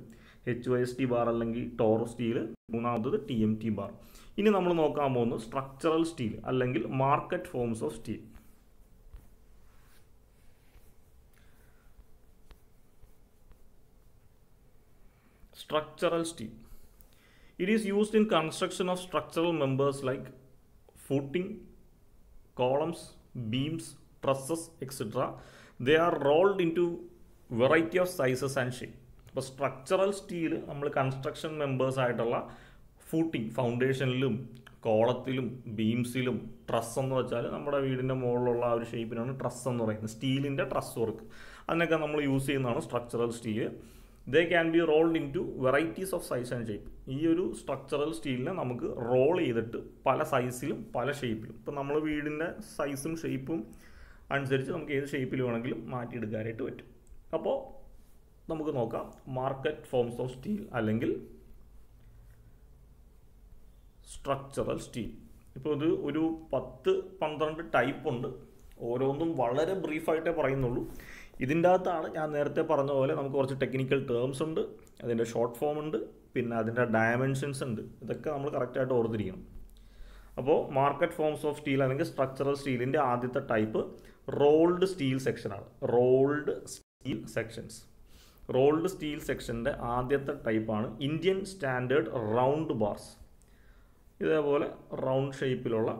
[SPEAKER 1] H Y S T bar അല്ലെങ്കിൽ ടോർ സ്റ്റീൽ മൂന്നാമത്തത് ടി എം ടി ബാർ ഇനി നമ്മൾ നോക്കാൻ പോകുന്നത് സ്ട്രക്ചറൽ സ്റ്റീൽ അല്ലെങ്കിൽ market forms of steel. Structural steel. It is used in construction of structural members like footing columns beams trusses etc they are rolled into variety of sizes and shape. അപ്പോൾ structural steel നമ്മൾ construction members ആയിട്ടുള്ള footing ഫൗണ്ടേഷനിലും കോളത്തിലും ബീംസിലും truss എന്ന് വെച്ചാൽ നമ്മുടെ വീടിന്റെ മുകളിലുള്ള ആ ഒരു ഷേപ്പിനാണ് ട്രസ് എന്ന് പറയുന്നത്. സ്റ്റീലിന്റെ ട്രസ് വർക്ക് അതിനൊക്കെ നമ്മൾ യൂസ് ചെയ്യുന്നതാണ് structural steel they can be rolled into varieties of size and shape ഈ ഒരു സ്ട്രക്ചറൽ സ്റ്റീലിനെ നമുക്ക് റോൾ ചെയ്തിട്ട് പല സൈസിലും പല ഷേപ്പിലും ഇപ്പം നമ്മൾ വീടിന്റെ സൈസും ഷേപ്പും അനുസരിച്ച് നമുക്ക് ഏത് ഷേപ്പിൽ വേണമെങ്കിലും മാറ്റിയെടുക്കാനായിട്ട് പറ്റും. അപ്പോൾ നമുക്ക് നോക്കാം. മാർക്കറ്റ് ഫോംസ് ഓഫ് സ്റ്റീൽ അല്ലെങ്കിൽ സ്ട്രക്ചറൽ സ്റ്റീൽ ഇപ്പോൾ ഇത് ഒരു പത്ത് പന്ത്രണ്ട് ടൈപ്പ് ഉണ്ട്. ഓരോന്നും വളരെ ബ്രീഫായിട്ടേ പറയുന്നുള്ളൂ. ഇതിന്റെ അകത്താണ് ഞാൻ നേരത്തെ പറഞ്ഞ പോലെ നമുക്ക് കുറച്ച് ടെക്നിക്കൽ ടേംസ് ഉണ്ട് അതിന്റെ ഷോർട്ട് ഫോം ഉണ്ട് പിന്നെ അതിന്റെ ഡയമെൻഷൻസ് ഉണ്ട്. ഇതൊക്കെ നമ്മൾ കറക്റ്റായിട്ട് ഓർത്തിരിക്കണം. അപ്പോൾ മാർക്കറ്റ് ഫോംസ് ഓഫ് സ്റ്റീൽ അല്ലെങ്കിൽ സ്ട്രക്ചറൽ സ്റ്റീലിന്റെ ആദ്യത്തെ ടൈപ്പ് റോൾഡ് സ്റ്റീൽ സെക്ഷനാണ് rolled steel sections rolled steel സെക്ഷന്റെ ആദ്യത്തെ ടൈപ്പാണ് ഇന്ത്യൻ സ്റ്റാൻഡേർഡ് റൗണ്ട് ബാർസ് ഇതേപോലെ റൗണ്ട് ഷേപ്പിലുള്ള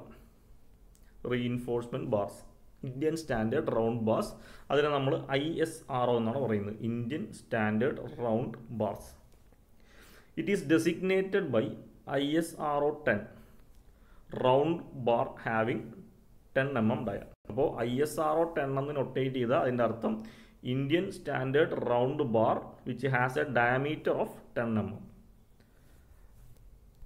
[SPEAKER 1] reinforcement bars Indian standard round bars അതിനെ നമ്മൾ ഐ എസ് ആർ ഒ എന്നാണ് പറയുന്നത്. Indian standard round bars it is designated by I S R O ten round bar having ten M M dia അപ്പോൾ I S R O ten എന്ന് notate ചെയ്താൽ അതിന്റെ അർത്ഥം Indian standard round bar which has a diameter of ten M M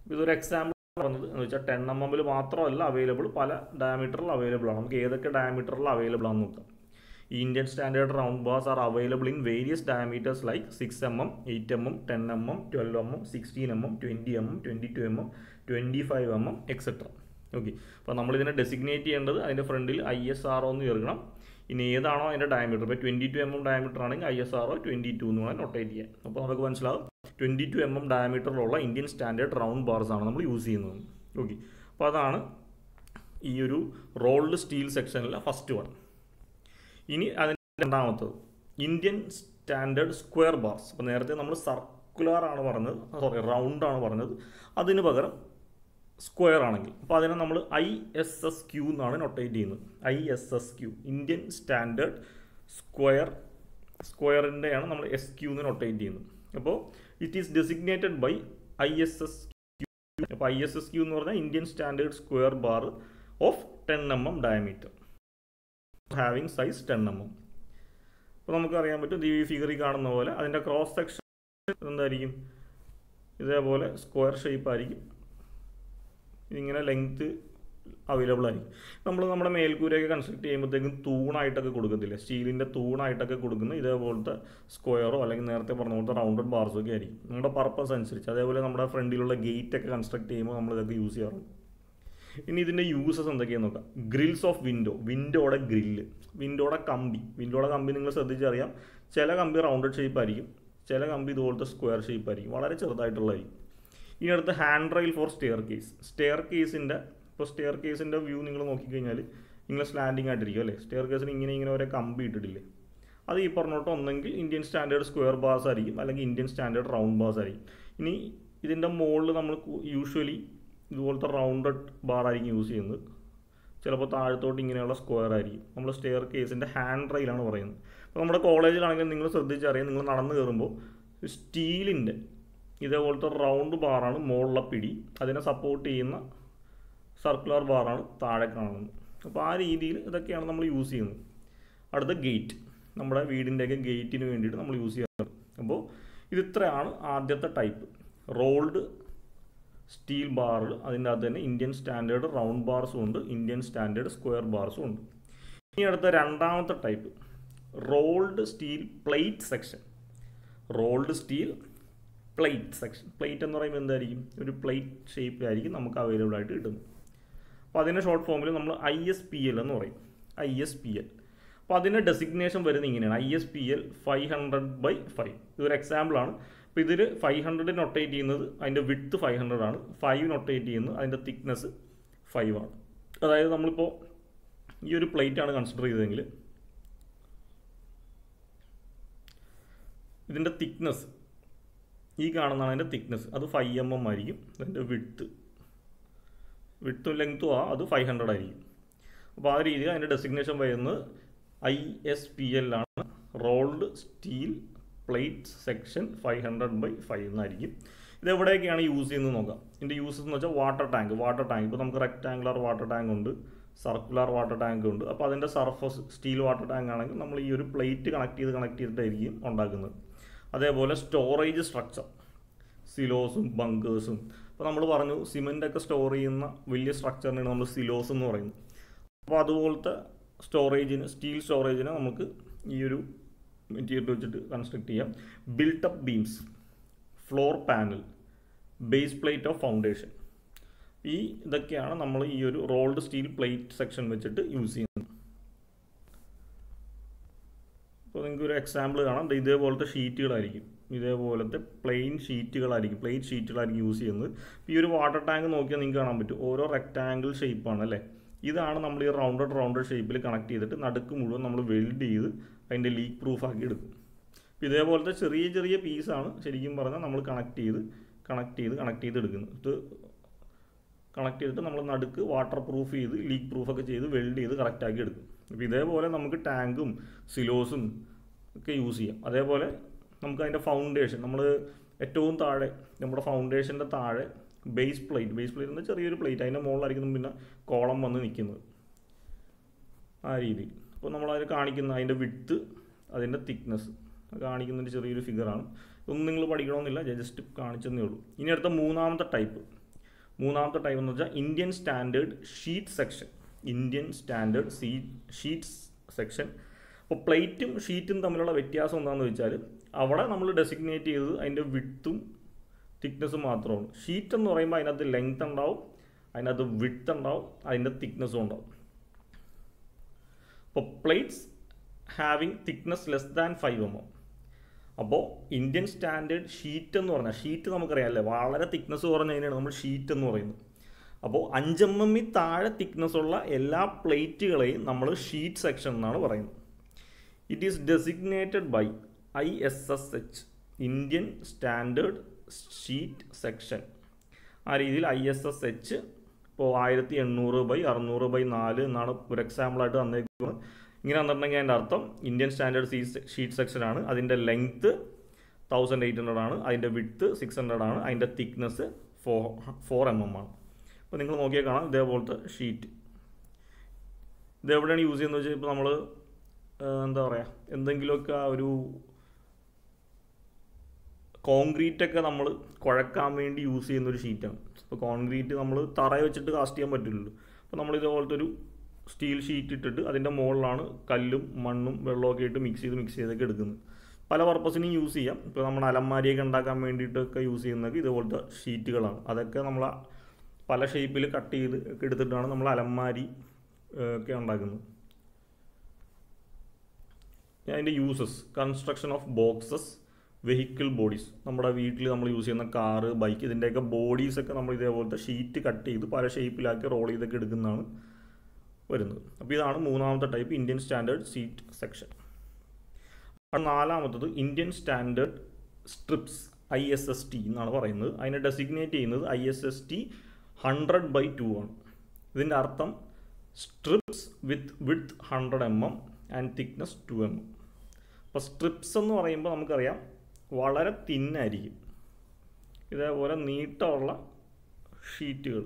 [SPEAKER 1] ഇതൊരു example പറഞ്ഞത്. എന്ന് വെച്ചാൽ ten M എമ്മിൽ മാത്രമല്ല അവൈലബിൾ പല ഡയമീറ്ററിൽ അവൈലബിൾ ആണ്. നമുക്ക് ഏതൊക്കെ ഡയമീറ്ററിൽ അവൈലബിൾ ആണെന്ന് നോക്കാം. Indian standard round bars are available in various diameters like six M M eight M M ten M M twelve M M sixteen M M twenty M M twenty two M M twenty five M M etcetera okay അപ്പോൾ നമ്മളിതിനെ designate ചെയ്യേണ്ടത് അതിന്റെ ഫ്രണ്ടിൽ I S R O എന്ന് ചേർക്കണം. ഇനി ഏതാണോ അതിന്റെ ഡയമീറ്റർ ഇപ്പോൾ twenty two M M diameter ആണെങ്കിൽ I S R O twenty two എന്ന് വേണം നൊട്ടേറ്റ് ചെയ്യാം. അപ്പോൾ നമുക്ക് മനസ്സിലാവും. ട്വന്റി ടു എം എം ഡയമീറ്ററിലുള്ള ഇന്ത്യൻ സ്റ്റാൻഡേർഡ് റൗണ്ട് ബാർസ് ആണ് നമ്മൾ യൂസ് ചെയ്യുന്നത്. ഓക്കെ അപ്പോൾ അതാണ് ഈ ഒരു റോൾഡ് സ്റ്റീൽ സെക്ഷനിലെ ഫസ്റ്റ് വൺ ഇനി അതിന്റെ രണ്ടാമത്തത് ഇന്ത്യൻ സ്റ്റാൻഡേർഡ് സ്ക്വയർ ബാർസ് അപ്പോൾ നേരത്തെ നമ്മൾ സർക്കുലർ ആണ് പറഞ്ഞത് സോറി റൗണ്ട് ആണ് പറഞ്ഞത്. അതിന് പകരം സ്ക്വയർ ആണെങ്കിൽ. അപ്പോൾ അതിനെ നമ്മൾ ഐ എസ് എസ് ക്യൂ എന്നാണ് നൊട്ടേറ്റ് ചെയ്യുന്നത്. I S S Q Indian standard square സ്ക്വയറിന്റെയാണ് നമ്മൾ എസ് ക്യൂ എന്ന് നൊട്ടേറ്റ് ചെയ്യുന്നത്. അപ്പോൾ it is designated by I S S Q അപ്പോൾ ഐ എസ് എസ് ക്യൂ എന്ന് പറഞ്ഞാൽ Indian standard square bar of ten M M diameter having size ten M M അപ്പോൾ നമുക്കറിയാൻ പറ്റും ഈ ഫിഗറിൽ കാണുന്ന പോലെ അതിന്റെ ക്രോസ് സെക്ഷൻ എന്തായിരിക്കും? ഇതേപോലെ സ്ക്വയർ ഷേപ്പ് ആയിരിക്കും. ഇതിങ്ങനെ ലെങ്ത്ത് അവൈലബിൾ ആയിരിക്കും. നമ്മൾ നമ്മുടെ മേൽക്കൂരയൊക്കെ കൺസ്ട്രക്ട് ചെയ്യുമ്പോഴത്തേക്കും തൂണായിട്ടൊക്കെ കൊടുക്കത്തില്ല? സ്റ്റീലിന്റെ തൂണായിട്ടൊക്കെ കൊടുക്കുന്ന ഇതേപോലത്തെ സ്ക്വയറോ അല്ലെങ്കിൽ നേരത്തെ പറഞ്ഞ പോലത്തെ റൗണ്ടഡ് ബാർസോ ഒക്കെ ആയിരിക്കും. നമ്മുടെ പർപ്പസ് അനുസരിച്ച്. അതേപോലെ നമ്മുടെ ഫ്രണ്ടിലുള്ള ഗേറ്റ് ഒക്കെ കൺസ്ട്രക്ട് ചെയ്യുമ്പോൾ നമ്മൾ ഇതൊക്കെ യൂസ് ചെയ്യാറുണ്ട്. ഇനി ഇതിന്റെ യൂസസ് എന്തൊക്കെയാണെന്ന് നോക്കാം. ഗ്രിൽസ് ഓഫ് വിൻഡോ വിൻഡോയുടെ ഗ്രില്ല് വിൻഡോയുടെ കമ്പി. വിൻഡോയുടെ കമ്പി നിങ്ങൾ ശ്രദ്ധിച്ചറിയാം. ചില കമ്പി റൗണ്ടഡ് ഷേപ്പ് ആയിരിക്കും. ചില കമ്പി ഇതുപോലത്തെ സ്ക്വയർ ഷേപ്പ് ആയിരിക്കും. വളരെ ചെറുതായിട്ടുള്ളതായിരിക്കും. ഇനി അടുത്ത് hand rail for staircase stair കേസിന്റെ ഇപ്പോൾ സ്റ്റെയർ കേസിന്റെ വ്യൂ നിങ്ങൾ നോക്കിക്കഴിഞ്ഞാൽ നിങ്ങൾ സ്ലാൻഡിങ് ആയിട്ടിരിക്കും അല്ലേ? സ്റ്റെയർ കേസിന് ഇങ്ങനെ ഇങ്ങനെ ഒരേ കമ്പി ഇട്ടിട്ടില്ലേ? അത് ഈ പറഞ്ഞോട്ട് ഒന്നെങ്കിൽ ഇന്ത്യൻ സ്റ്റാൻഡേർഡ് സ്ക്വയർ ബാസ് ആയിരിക്കും. അല്ലെങ്കിൽ ഇന്ത്യൻ സ്റ്റാൻഡേർഡ് റൗണ്ട് ബാസ് ആയിരിക്കും. ഇനി ഇതിന്റെ മുകളിൽ നമ്മൾ യൂഷ്വലി ഇതുപോലത്തെ റൗണ്ടഡ് ബാർ ആയിരിക്കും യൂസ് ചെയ്യുന്നത്. ചിലപ്പോൾ താഴത്തോട്ട് ഇങ്ങനെയുള്ള സ്ക്വയർ ആയിരിക്കും. നമ്മൾ സ്റ്റെയർ കേസിന്റെ ഹാൻഡ് റെയിലാണ് പറയുന്നത്. അപ്പോൾ നമ്മുടെ കോളേജിലാണെങ്കിൽ നിങ്ങൾ ശ്രദ്ധിച്ചറിയാം. നിങ്ങൾ നടന്നു കയറുമ്പോൾ സ്റ്റീലിന്റെ ഇതേപോലത്തെ റൗണ്ട് ബാറാണ് മുകളിലെ പിടി. അതിനെ സപ്പോർട്ട് ചെയ്യുന്ന സർക്കുലർ ബാറാണ് താഴെ കാണുന്നത്. അപ്പോൾ ആ രീതിയിൽ ഇതൊക്കെയാണ് നമ്മൾ യൂസ് ചെയ്യുന്നത്. അടുത്ത ഗേറ്റ്. നമ്മുടെ വീടിന്റെയൊക്കെ ഗേറ്റിന് വേണ്ടിയിട്ട് നമ്മൾ യൂസ് ചെയ്യാറുണ്ട് അപ്പോൾ ഇതിത്രയാണ് ആദ്യത്തെ ടൈപ്പ്. റോൾഡ് സ്റ്റീൽ ബാറിൽ അതിന്റെ അകത്ത് തന്നെ ഇന്ത്യൻ സ്റ്റാൻഡേർഡ് റൗണ്ട് ബാർസും ഉണ്ട്. ഇന്ത്യൻ സ്റ്റാൻഡേർഡ് സ്ക്വയർ ബാർസും ഉണ്ട്. ഇനി അടുത്ത രണ്ടാമത്തെ type. Rolled steel plate section. Rolled steel plate section. Plate എന്ന് പറയുമ്പോൾ എന്തായിരിക്കും? ഒരു പ്ലേറ്റ് ഷേപ്പിലായിരിക്കും നമുക്ക് അവൈലബിൾ ആയിട്ട് കിട്ടുന്നത്. അപ്പോൾ അതിന്റെ ഷോർട്ട് ഫോമിൽ നമ്മൾ ഐ എസ് പി എൽ എന്ന് പറയും. ഐ എസ് പി എൽ അപ്പോൾ അതിന്റെ ഡെസിഗ്നേഷൻ വരുന്നത് ഇങ്ങനെയാണ്. I S P L five hundred by five ഇതൊരു എക്സാമ്പിളാണ് അപ്പോൾ ഇതിൽ ഫൈവ് ഹൺഡ്രഡ് നൊട്ടേറ്റ് ചെയ്യുന്നത് അതിന്റെ വിട്ത്ത് ഫൈവ് ഹൺഡ്രഡ് ആണ്. ഫൈവ് നൊട്ടേറ്റ് ചെയ്യുന്നത് അതിന്റെ തിക്നെസ് ഫൈവ് ആണ്. അതായത് നമ്മളിപ്പോൾ ഈ ഒരു പ്ലേറ്റ് ആണ് കൺസിഡർ ചെയ്തതെങ്കിൽ ഇതിന്റെ തിക്നെസ് ഈ കാണുന്നതാണ് അതിന്റെ തിക്നെസ് അത് ഫൈവ് എം എം ആയിരിക്കും. അതിന്റെ വിട്ത്ത് വിട്ടും ലെങ്ത്തും ആ അത് ഫൈവ് ഹൺഡ്രഡ് ആയിരിക്കും. അപ്പോൾ ആ രീതിയിൽ അതിന്റെ ഡെസിഗ്നേഷൻ വരുന്നത് ഐ എസ് പി എൽ ആണ്. Rolled steel plate section five hundred by five എന്നായിരിക്കും. ഇത് എവിടെയൊക്കെയാണ് യൂസ് ചെയ്യുന്നത് നോക്കാം. ഇതിന്റെ യൂസസ് എന്ന് വെച്ചാൽ വാട്ടർ ടാങ്ക് വാട്ടർ ടാങ്ക് ഇപ്പോൾ നമുക്ക് റെക്ടാങ്കുലർ വാട്ടർ ടാങ്ക് ഉണ്ട് സർക്കുലർ വാട്ടർ ടാങ്ക് ഉണ്ട്. അപ്പോൾ അതിന്റെ സർഫസ് സ്റ്റീൽ വാട്ടർ ടാങ്ക് ആണെങ്കിൽ നമ്മൾ ഈ ഒരു പ്ലേറ്റ് കണക്ട് ചെയ്ത് കണക്ട് ചെയ്തിട്ടായിരിക്കും ഉണ്ടാക്കുന്നത്. അതേപോലെ സ്റ്റോറേജ് സ്ട്രക്ചർ സിലോസും ബങ്കേഴ്സും അപ്പോൾ നമ്മൾ പറഞ്ഞു സിമെന്റൊക്കെ സ്റ്റോർ ചെയ്യുന്ന വലിയ സ്ട്രക്ചറിനാണ് നമ്മൾ സിലോസ് എന്ന് പറയുന്നത്. അപ്പോൾ അതുപോലത്തെ സ്റ്റോറേജിന് സ്റ്റീൽ സ്റ്റോറേജിന് നമുക്ക് ഈ ഒരു മെറ്റീരിയൽ വെച്ചിട്ട് കൺസ്ട്രക്ട് ചെയ്യാം. Built up beams floor panel base plate of foundation ഈ ഇതൊക്കെയാണ് നമ്മൾ ഈ ഒരു റോൾഡ് സ്റ്റീൽ പ്ലേറ്റ് സെക്ഷൻ വെച്ചിട്ട് യൂസ് ചെയ്യുന്നത് ഇപ്പോൾ നിങ്ങൾക്ക് ഒരു എക്സാമ്പിൾ കാണാം. ഇതേപോലത്തെ ഷീറ്റുകളായിരിക്കും ഇതേപോലത്തെ പ്ലെയിൻ ഷീറ്റുകളായിരിക്കും പ്ലെയിൻ ഷീറ്റുകളായിരിക്കും യൂസ് ചെയ്യുന്നത്. ഈ ഒരു വാട്ടർ ടാങ്ക് നോക്കിയാൽ നിങ്ങൾക്ക് കാണാൻ പറ്റും. ഓരോ റെക്റ്റാങ്കിൾ ഷേപ്പാണ് അല്ലേ? ഇതാണ് നമ്മൾ ഈ റൗണ്ടഡ് റൗണ്ടഡ് ഷേപ്പിൽ കണക്ട് ചെയ്തിട്ട് നടുക്ക് മുഴുവൻ നമ്മൾ വെൽഡ് ചെയ്ത് അതിന്റെ ലീക്ക് പ്രൂഫ് ആക്കി എടുക്കും. അപ്പോൾ ഇതേപോലത്തെ ചെറിയ ചെറിയ പീസാണ് ശരിക്കും പറഞ്ഞാൽ നമ്മൾ കണക്ട് ചെയ്ത് കണക്ട് ചെയ്ത് കണക്ട് ചെയ്ത് എടുക്കുന്നത്. ഇത് കണക്ട് ചെയ്തിട്ട് നമ്മൾ നടുക്ക് വാട്ടർ പ്രൂഫ് ചെയ്ത് ലീക്ക് പ്രൂഫൊക്കെ ചെയ്ത് വെൽഡ് ചെയ്ത് കറക്റ്റാക്കി എടുക്കും. അപ്പോൾ ഇതേപോലെ നമുക്ക് ടാങ്കും സിലോസും ഒക്കെ യൂസ് ചെയ്യാം. അതേപോലെ നമുക്ക് അതിന്റെ ഫൗണ്ടേഷൻ നമ്മൾ ഏറ്റവും താഴെ നമ്മുടെ ഫൗണ്ടേഷന്റെ താഴെ ബേസ് പ്ലേറ്റ് ബേസ് പ്ലേറ്റ് എന്ന ചെറിയൊരു പ്ലേറ്റ് അതിന്റെ മുകളിലായിരിക്കും പിന്നെ കോളം വന്ന് നിൽക്കുന്നത്. ആ രീതി. അപ്പോൾ നമ്മളതിൽ കാണിക്കുന്ന അതിന്റെ വിട്ത്ത് അതിന്റെ തിക്നെസ് കാണിക്കുന്നൊരു ചെറിയൊരു ഫിഗറാണ് ഇതൊന്നും നിങ്ങൾ പഠിക്കണമെന്നില്ല ജസ്റ്റ് കാണിച്ചെന്നേ ഉള്ളൂ. ഇനി അടുത്ത മൂന്നാമത്തെ ടൈപ്പ് മൂന്നാമത്തെ ടൈപ്പ് എന്ന് വെച്ചാൽ Indian standard sheet section Indian standard see sheets section അപ്പോൾ പ്ലേറ്റും ഷീറ്റും തമ്മിലുള്ള വ്യത്യാസം എന്താണെന്ന് വെച്ചാൽ അവിടെ നമ്മൾ ഡെസിഗ്നേറ്റ് ചെയ്തത് അതിന്റെ വിട്ടും തിക്നെസ്സും മാത്രമാണ്. ഷീറ്റ് എന്ന് പറയുമ്പോൾ അതിനകത്ത് ലെങ്ത് ഉണ്ടാവും അതിനകത്ത് വിത്ത് ഉണ്ടാവും അതിന്റെ തിക്നെസ്സും ഉണ്ടാവും. അപ്പോൾ plates having thickness less than five M M അപ്പോൾ ഇന്ത്യൻ സ്റ്റാൻഡേർഡ് ഷീറ്റ് എന്ന് പറഞ്ഞാൽ ഷീറ്റ് നമുക്കറിയാം അല്ലേ വളരെ തിക്നെസ് കുറഞ്ഞതിനാണ് നമ്മൾ ഷീറ്റ് എന്ന് പറയുന്നത്. അപ്പോൾ അഞ്ചെം എം താഴെ തിക്നെസ് ഉള്ള എല്ലാ പ്ലേറ്റുകളെയും നമ്മൾ ഷീറ്റ് സെക്ഷൻ എന്നാണ് പറയുന്നത്. It is designated by I S S H Indian standard sheet section ആ രീതിയിൽ ഐ എസ് എസ് എച്ച് ഇപ്പോൾ ആയിരത്തി എണ്ണൂറ് ബൈ അറുന്നൂറ് ബൈ നാല് എന്നാണ് ഒരു എക്സാമ്പിളായിട്ട് തന്നേക്കുന്നത്. ഇങ്ങനെ വന്നിട്ടുണ്ടെങ്കിൽ അതിന്റെ അർത്ഥം ഇന്ത്യൻ സ്റ്റാൻഡേർഡ് സീ ഷീറ്റ് സെക്ഷനാണ് അതിന്റെ ലെങ്ത്ത് തൗസൻഡ് എയ്റ്റ് ഹൺഡ്രഡ് ആണ്. അതിന്റെ വിത്ത് സിക്സ് ഹൺഡ്രഡ് ആണ്. അതിന്റെ thickness four four M M ആണ്. അപ്പോൾ നിങ്ങൾ നോക്കിയാൽ കാണാം ഇതേപോലത്തെ ഷീറ്റ് ഇത് എവിടെയാണ് യൂസ് ചെയ്യുന്നത് വെച്ചാൽ ഇപ്പോൾ നമ്മൾ എന്താ പറയുക എന്തെങ്കിലുമൊക്കെ ആ ഒരു കോൺക്രീറ്റ് ഒക്കെ നമ്മൾ കുഴക്കാൻ വേണ്ടി യൂസ് ചെയ്യുന്ന ഒരു ഷീറ്റാണ് ഇപ്പോൾ കോൺക്രീറ്റ് നമ്മൾ തറ വെച്ചിട്ട് കാസ്റ്റ് ചെയ്യാൻ പറ്റില്ലല്ലോ. അപ്പോൾ നമ്മൾ ഇതുപോലത്തെ ഒരു സ്റ്റീൽ ഷീറ്റ് ഇട്ടിട്ട് അതിന്റെ മുകളിലാണ് കല്ലും മണ്ണും വെള്ളമൊക്കെ ഇട്ട് മിക്സ് ചെയ്ത് മിക്സ് ചെയ്തൊക്കെ എടുക്കുന്നത്. പല പർപ്പസിനും യൂസ് ചെയ്യാം. ഇപ്പോൾ നമ്മൾ അലമാരിയൊക്കെ ഉണ്ടാക്കാൻ വേണ്ടിയിട്ടൊക്കെ യൂസ് ചെയ്യുന്നതൊക്കെ ഇതുപോലത്തെ ഷീറ്റുകളാണ് അതൊക്കെ നമ്മൾ പല ഷേപ്പിൽ കട്ട് ചെയ്ത് എടുത്തിട്ടാണ് നമ്മൾ അലമാരി ഒക്കെ ഉണ്ടാക്കുന്നത്. അതിന്റെ uses construction of boxes vehicle bodies നമ്മുടെ വീട്ടിൽ നമ്മൾ യൂസ് ചെയ്യുന്ന കാറ് ബൈക്ക് ഇതിന്റെയൊക്കെ ബോഡീസൊക്കെ നമ്മൾ ഇതേപോലത്തെ ഷീറ്റ് കട്ട് ചെയ്ത് പല ഷേപ്പിലാക്കി റോൾ ചെയ്തൊക്കെ എടുക്കുന്നതാണ് വരുന്നത്. അപ്പോൾ ഇതാണ് മൂന്നാമത്തെ type Indian standard sheet section നാലാമത്തത് Indian standard strips I S S T എന്നാണ് പറയുന്നത്. അതിനെ ഡെസിഗ്നേറ്റ് ചെയ്യുന്നത് I S S T hundred by two ആണ്. ഇതിന്റെ അർത്ഥം strips with with hundred m m and thickness two m m അപ്പോൾ strips എന്ന് പറയുമ്പോൾ നമുക്കറിയാം വളരെ തിന്നായിരിക്കും. ഇതേപോലെ നീട്ടമുള്ള ഷീറ്റുകൾ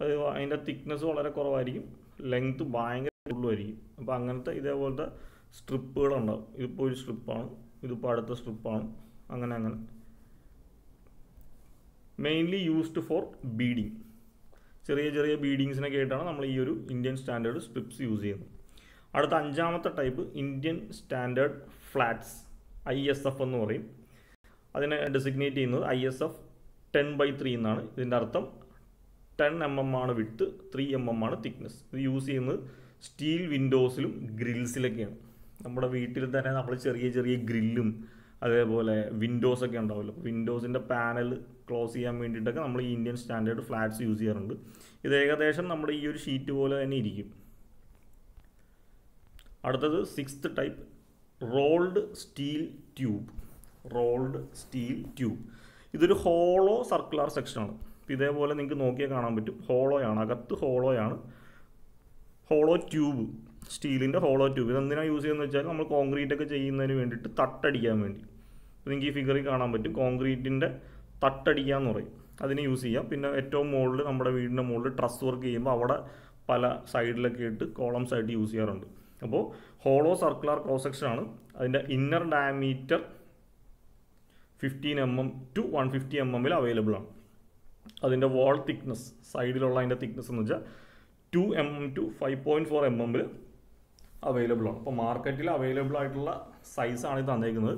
[SPEAKER 1] അത് അതിന്റെ തിക്നെസ് വളരെ കുറവായിരിക്കും. ലെങ്ത് ഭയങ്കര കൂടുതലായിരിക്കും. അപ്പോൾ അങ്ങനത്തെ ഇതേപോലത്തെ സ്ട്രിപ്പുകളുണ്ടാവും ഇതിപ്പോൾ ഒരു സ്ട്രിപ്പാണ് ഇതിപ്പോൾ അടുത്ത സ്ട്രിപ്പാണ് അങ്ങനെ അങ്ങനെ. മെയിൻലി യൂസ്ഡ് ഫോർ ബീഡിങ് ചെറിയ ചെറിയ ബീഡിങ്സിനൊക്കെ ആയിട്ടാണ് നമ്മൾ ഈ ഒരു ഇന്ത്യൻ സ്റ്റാൻഡേർഡ് സ്ട്രിപ്സ് യൂസ് ചെയ്യുന്നത്. അടുത്ത അഞ്ചാമത്തെ type Indian standard flats I S F എന്ന് പറയും. അതിനെ ഡെസിഗ്നേറ്റ് ചെയ്യുന്നത് I S F ten by three എന്നാണ്. ഇതിന്റെ അർത്ഥം ടെൻ എം എം ആണ് വിട്ട് ത്രീ എം എം ആണ് തിക്നെസ് ഇത് യൂസ് ചെയ്യുന്നത് സ്റ്റീൽ വിൻഡോസിലും ഗ്രിൽസിലൊക്കെയാണ്. നമ്മുടെ വീട്ടിൽ തന്നെ നമ്മൾ ചെറിയ ചെറിയ ഗ്രില്ലും അതേപോലെ വിൻഡോസ് ഒക്കെ ഉണ്ടാവുമല്ലോ. വിൻഡോസിന്റെ പാനൽ ക്ലോസ് ചെയ്യാൻ വേണ്ടിയിട്ടൊക്കെ നമ്മൾ ഈ ഇന്ത്യൻ സ്റ്റാൻഡേർഡ് ഫ്ലാറ്റ്സ് യൂസ് ചെയ്യാറുണ്ട്. ഇത് ഏകദേശം നമ്മുടെ ഈ ഒരു ഷീറ്റ് പോലെ തന്നെ ഇരിക്കും. അടുത്തത് sixth type rolled steel tube rolled steel tube ഇതൊരു ഹോളോ സർക്കുലർ സെക്ഷനാണ് ഇതേപോലെ നിങ്ങൾക്ക് നോക്കിയാൽ കാണാൻ പറ്റും. ഹോളോയാണ് അകത്ത് ഹോളോയാണ് ഹോളോ ട്യൂബ് സ്റ്റീലിന്റെ ഹോളോ ട്യൂബ് ഇതെന്തിനാണ് യൂസ് ചെയ്യുന്നത് വെച്ചാൽ നമ്മൾ കോൺക്രീറ്റ് ഒക്കെ ചെയ്യുന്നതിന് വേണ്ടിയിട്ട് തട്ടടിക്കാൻ വേണ്ടി. നിങ്ങൾക്ക് ഈ ഫിഗറിൽ കാണാൻ പറ്റും. കോൺക്രീറ്റിന്റെ തട്ടടിക്കുക എന്ന് പറയും. അതിന് യൂസ് ചെയ്യാം. പിന്നെ ഏറ്റവും മുകളിൽ നമ്മുടെ വീടിന്റെ മുകളിൽ ട്രസ് വർക്ക് ചെയ്യുമ്പോൾ അവിടെ പല സൈഡിലൊക്കെ ഇട്ട് കോളംസ് ആയിട്ട് യൂസ് ചെയ്യാറുണ്ട്. അപ്പോൾ ഹോളോ സർക്കുലർ ക്രോസ് സെക്ഷൻ ആണ്. അതിന്റെ inner diameter fifteen m m to one fifty m എമ്മിൽ അവൈലബിൾ ആണ്. അതിന്റെ വാൾ തിക്നെസ് സൈഡിലുള്ള അതിന്റെ തിക്നെസ് എന്ന് വെച്ചാൽ two m m to five point four m എമ്മിൽ അവൈലബിൾ ആണ്. അപ്പോൾ മാർക്കറ്റിൽ അവൈലബിൾ ആയിട്ടുള്ള സൈസാണ് ഇത് തന്നേക്കുന്നത്.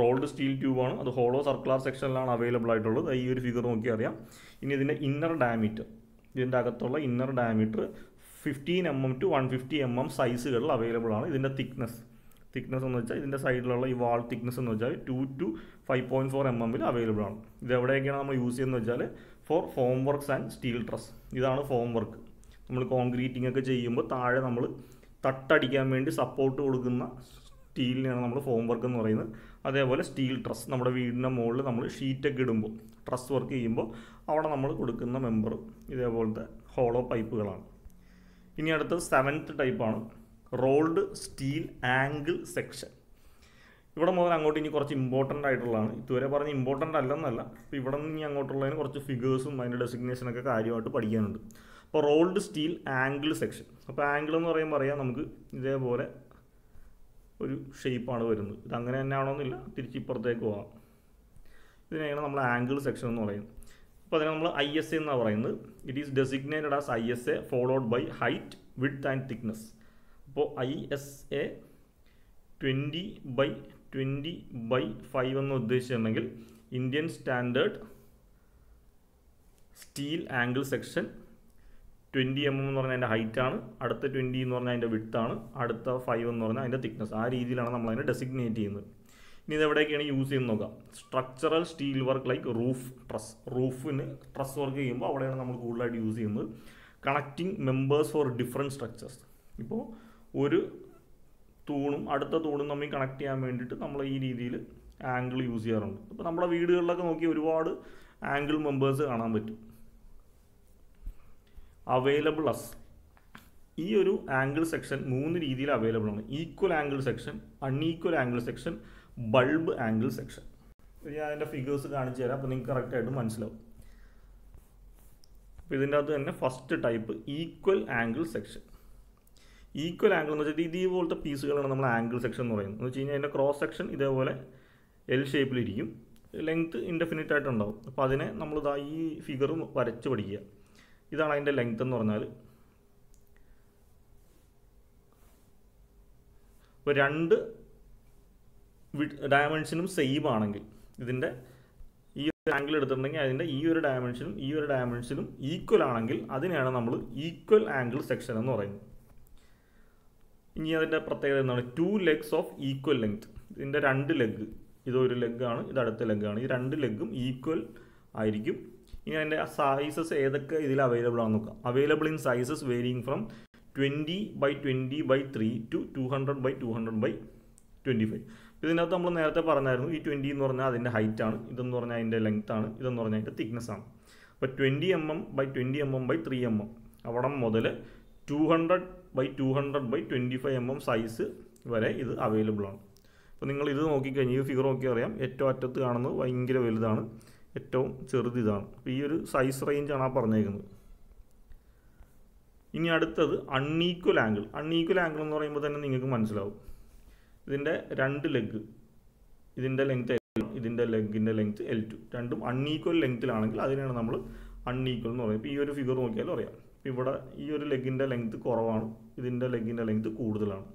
[SPEAKER 1] റോൾഡ് സ്റ്റീൽ ട്യൂബാണ് അത് ഹോളോ സർക്കുലർ സെക്ഷനിലാണ് അവൈലബിൾ ആയിട്ടുള്ളത്. ഈ ഒരു ഫിഗർ നോക്കി അറിയാം ഇനി ഇതിന്റെ ഇന്നർ ഡയമീറ്റർ ഇതിന്റെ അകത്തുള്ള inner diameter fifteen m m to one fifty m m സൈസുകളിൽ available ആണ് ഇതിന്റെ തിക്നെസ് തിക്നെസ് എന്ന് വെച്ചാൽ ഇതിന്റെ സൈഡിലുള്ള ഈ വാൾ തിക്നെസ് എന്ന് വെച്ചാൽ two to five point four m എമ്മിൽ അവൈലബിൾ ആണ്. ഇത് എവിടെയൊക്കെയാണ് നമ്മൾ യൂസ് ചെയ്യുന്നത് വെച്ചാൽ for form works and steel truss ഇതാണ് ഫോം വർക്ക് നമ്മൾ കോൺക്രീറ്റിംഗ് ഒക്കെ ചെയ്യുമ്പോൾ താഴെ നമ്മൾ തട്ടടിക്കാൻ വേണ്ടി സപ്പോർട്ട് കൊടുക്കുന്ന സ്റ്റീലിനാണ് നമ്മൾ ഫോം വർക്ക് എന്ന് പറയുന്നത്. അതേപോലെ സ്റ്റീൽ ട്രസ് നമ്മുടെ വീടിന്റെ മുകളിൽ നമ്മൾ ഷീറ്റൊക്കെ ഇടുമ്പോൾ ട്രസ് വർക്ക് ചെയ്യുമ്പോൾ അവിടെ നമ്മൾ കൊടുക്കുന്ന മെമ്പർ ഇതേപോലത്തെ ഹോളോ പൈപ്പുകളാണ് ഇനി അടുത്തത് സെവൻത്ത് ടൈപ്പാണ് റോൾഡ് സ്റ്റീൽ ആംഗിൾ സെക്ഷൻ ഇവിടെ മുതൽ അങ്ങോട്ട് ഇനി കുറച്ച് ഇമ്പോർട്ടന്റ് ആയിട്ടുള്ളതാണ്. ഇതുവരെ പറഞ്ഞ ഇമ്പോർട്ടന്റ് അല്ലെന്നല്ല. അപ്പോൾ ഇവിടെ നിന്ന് ഇനി അങ്ങോട്ടുള്ളതിന് കുറച്ച് ഫിഗേഴ്സും അതിന്റെ ഡെസിഗ്നേഷനൊക്കെ കാര്യമായിട്ട് പഠിക്കാനുണ്ട്. അപ്പോൾ റോൾഡ് സ്റ്റീൽ ആംഗിൾ സെക്ഷൻ അപ്പോൾ ആംഗിൾ എന്ന് പറയുമ്പോൾ അറിയാം നമുക്ക് ഇതേപോലെ ഒരു ഷേപ്പാണ് വരുന്നത്. ഇത് അങ്ങനെ തന്നെ ആണോന്നില്ല. തിരിച്ച് ഇപ്പുറത്തേക്ക് പോകാം. ഇതിനെയാണ് നമ്മൾ ആംഗിൾ സെക്ഷൻ എന്ന് പറയുന്നത്. അപ്പോൾ അതിനെ നമ്മൾ ഐ എസ് എ എന്നാണ് പറയുന്നത്. It is designated as I S A followed by height width and thickness അപ്പോൾ I S A twenty by twenty by five എന്ന് ഉദ്ദേശിച്ചിട്ടുണ്ടെങ്കിൽ Indian standard steel angle section twenty m m എന്ന് പറഞ്ഞാൽ അതിന്റെ ഹൈറ്റാണ് അടുത്ത twenty എന്ന് പറഞ്ഞാൽ അതിന്റെ വിട്ടാണ് അടുത്ത ഫൈവ് എന്ന് പറഞ്ഞാൽ അതിന്റെ തിക്നെസ് ആ രീതിയിലാണ് നമ്മൾ അതിനെ ഡെസിഗ്നേറ്റ് ചെയ്യുന്നത്. ഇനി ഇത് എവിടെയൊക്കെയാണ് യൂസ് ചെയ്യുന്നത് നോക്കാം. Structural steel work like roof truss റൂഫിന് truss work ചെയ്യുമ്പോൾ അവിടെയാണ് നമ്മൾ കൂടുതലായിട്ട് യൂസ് ചെയ്യുന്നത്. Connecting members for different structures ഇപ്പോൾ ഒരു തൂണും അടുത്ത തൂണും തമ്മിൽ കണക്ട് ചെയ്യാൻ വേണ്ടിയിട്ട് നമ്മൾ ഈ രീതിയിൽ ആംഗിൾ യൂസ് ചെയ്യാറുണ്ട്. അപ്പോൾ നമ്മുടെ വീടുകളിലൊക്കെ നോക്കി ഒരുപാട് ആംഗിൾ മെമ്പേഴ്സ് കാണാൻ പറ്റും. അവൈലബിൾ അസ് ഈ ഒരു ആംഗിൾ സെക്ഷൻ മൂന്ന് രീതിയിൽ അവൈലബിൾ ആണ്. Equal angle section unequal angle section bulb angle section ഞാൻ അതിന്റെ ഫിഗേഴ്സ് കാണിച്ചു തരാം അപ്പോൾ നിങ്ങൾക്ക് കറക്റ്റായിട്ട് മനസ്സിലാവും. അപ്പോൾ ഇതിന്റെ അകത്ത് തന്നെ first type equal angle section equal angle എന്ന് വെച്ചാൽ ഇതേപോലത്തെ പീസുകളാണ് നമ്മൾ ആംഗിൾ സെക്ഷൻ എന്ന് പറയുന്നത്. എന്ന് വെച്ച് കഴിഞ്ഞാൽ അതിന്റെ ക്രോസ് സെക്ഷൻ ഇതേപോലെ എൽ ഷേപ്പിലിരിക്കും ലെങ്ത്ത് ഇൻഡെഫിനിറ്റ് ആയിട്ടുണ്ടാവും അപ്പോൾ അതിനെ നമ്മൾ ഇതാ ഈ ഫിഗർ വരച്ച് പഠിക്കുക. ഇതാണ് അതിന്റെ ലെങ്ത്ത് എന്ന് പറഞ്ഞാൽ ഇപ്പോൾ രണ്ട് ഡയമെൻഷനും സെയിം ആണെങ്കിൽ ഇതിന്റെ ഈ ഒരു ആംഗിൾ എടുത്തിട്ടുണ്ടെങ്കിൽ അതിന്റെ ഈ ഒരു ഡയമെൻഷനും ഈ ഒരു ഡയമെൻഷനും ഈക്വൽ ആണെങ്കിൽ അതിനെയാണ് നമ്മൾ ഈക്വൽ ആംഗിൾ സെക്ഷൻ എന്ന് പറയുന്നത്. ഇനി അതിന്റെ പ്രത്യേകത എന്താണ്? Two legs of equal length ഇതിന്റെ രണ്ട് ലെഗ് ഇതൊരു ലെഗാണ് ഇത് അടുത്ത ലെഗാണ് ഈ രണ്ട് ലെഗും ഈക്വൽ ആയിരിക്കും. ഇനി അതിന്റെ സൈസസ് ഏതൊക്കെ ഇതിൽ അവൈലബിൾ ആണെന്ന് നോക്കാം. Available in sizes varying from twenty by twenty by three to two hundred by two hundred by twenty five ഇതിനകത്ത് നമ്മൾ നേരത്തെ പറഞ്ഞായിരുന്നു ഈ ട്വന്റി എന്ന് പറഞ്ഞാൽ അതിന്റെ ഹൈറ്റ് ആണ് ഇതെന്ന് പറഞ്ഞാൽ അതിന്റെ ലെങ്ത് ആണ് ഇതെന്ന് പറഞ്ഞാൽ അതിന്റെ തിക്നെസ് ആണ്. അപ്പോൾ twenty m m by twenty m m by three m m അവിടെ മുതൽ two hundred by two hundred by twenty five m m size വരെ ഇത് അവൈലബിൾ ആണ്. അപ്പോൾ നിങ്ങൾ ഇത് നോക്കിക്കഴിഞ്ഞാൽ ഈ ഫിഗർ നോക്കി അറിയാം ഏറ്റവും അറ്റത്ത് കാണുന്നത് ഭയങ്കര വലുതാണ് ഏറ്റവും ചെറുത് ഇതാണ്. അപ്പോൾ ഈ ഒരു സൈസ് റേഞ്ചാണ് ആ പറഞ്ഞേക്കുന്നത്. ഇനി അടുത്തത് അൺഈക്വൽ ആംഗിൾ അൺഈക്വൽ ആംഗിൾ എന്ന് പറയുമ്പോൾ തന്നെ നിങ്ങൾക്ക് മനസ്സിലാവും. ഇതിന്റെ രണ്ട് ലെഗ് ഇതിന്റെ ലെങ്ത് എൽ ഇതിന്റെ ലെഗിന്റെ ലെങ്ത് എൽ ടു രണ്ടും അൺഈക്വൽ ലെങ്ത്തിലാണെങ്കിൽ അതിനാണ് നമ്മൾ അൺഈക്വൽ എന്ന് പറയുന്നത്. ഇപ്പോൾ ഈ ഒരു ഫിഗർ നോക്കിയാലും അറിയാം. ഇവിടെ ഈ ഒരു ലെഗിന്റെ ലെങ്ത് കുറവാണ് ഇതിന്റെ ലെഗിന്റെ ലെങ്ത് കൂടുതലാണ്.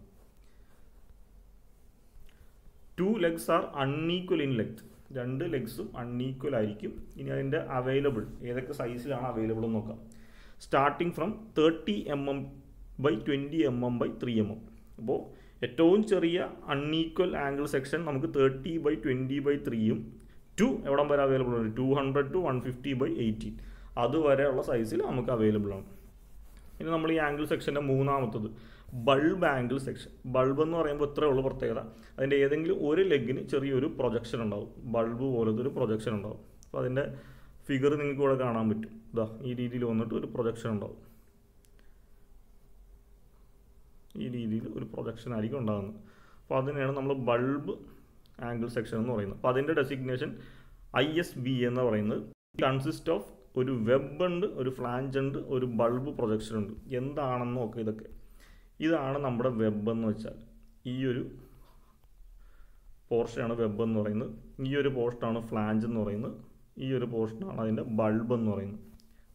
[SPEAKER 1] Two legs are unequal in length രണ്ട് ലെഗ്സും അൺഈക്വൽ ആയിരിക്കും. ഇനി അതിന്റെ അവൈലബിൾ ഏതൊക്കെ സൈസിലാണ് അവൈലബിൾ എന്ന് നോക്കാം. Starting from thirty m m by twenty m m by three m m അപ്പോൾ ഏറ്റവും ചെറിയ അൺഈക്വൽ ആംഗിൾ സെക്ഷൻ നമുക്ക് തേർട്ടി ബൈ ട്വന്റി ബൈ ത്രീയും ടു എവിടം വരെ അവൈലബിൾ ആണ്? Two hundred to one fifty by eighteen അതുവരെയുള്ള സൈസിൽ നമുക്ക് അവൈലബിൾ ആണ്. ഇനി നമ്മൾ ഈ ആംഗിൾ സെക്ഷന്റെ മൂന്നാമത്തത് ബൾബ് ആംഗിൾ സെക്ഷൻ ബൾബ് എന്ന് പറയുമ്പോൾ ഇത്രയേ ഉള്ളൂ പ്രത്യേകത. അതിന്റെ ഏതെങ്കിലും ഒരു ലെഗിന് ചെറിയൊരു പ്രൊജക്ഷൻ ഉണ്ടാവും. ബൾബ് പോലത്തെ ഒരു പ്രൊജക്ഷൻ ഉണ്ടാവും. അപ്പോൾ അതിന്റെ ഫിഗർ നിങ്ങൾക്ക് ഇവിടെ കാണാൻ പറ്റും. ഇതാ ഈ രീതിയിൽ വന്നിട്ട് ഒരു പ്രൊജക്ഷൻ ഉണ്ടാവും. ഈ രീതിയിൽ ഒരു പ്രൊജക്ഷൻ ആയിരിക്കും ഉണ്ടാകുന്നത് അപ്പോൾ അതിനെയാണ് നമ്മൾ ബൾബ് ആംഗിൾ സെക്ഷൻ എന്ന് പറയുന്നത്. അപ്പോൾ അതിന്റെ ഡെസിഗ്നേഷൻ ഐ എസ് ബി എന്ന് പറയുന്നത്. കൺസിസ്റ്റ് ഓഫ് ഒരു വെബ് ഉണ്ട് ഒരു ഫ്ലാഞ്ച് ഉണ്ട് ഒരു ബൾബ് പ്രൊജക്ഷൻ ഉണ്ട്. എന്താണെന്ന് നോക്കുക ഇതൊക്കെ. ഇതാണ് നമ്മുടെ വെബ് എന്ന് വെച്ചാൽ ഈ ഒരു പോർഷനാണ് വെബ് എന്ന് പറയുന്നത്. ഈ ഒരു പോർഷനാണ് ഫ്ലാഞ്ച് എന്ന് പറയുന്നത്. ഈ ഒരു പോർഷനാണ് അതിന്റെ ബൾബ് എന്ന് പറയുന്നത്.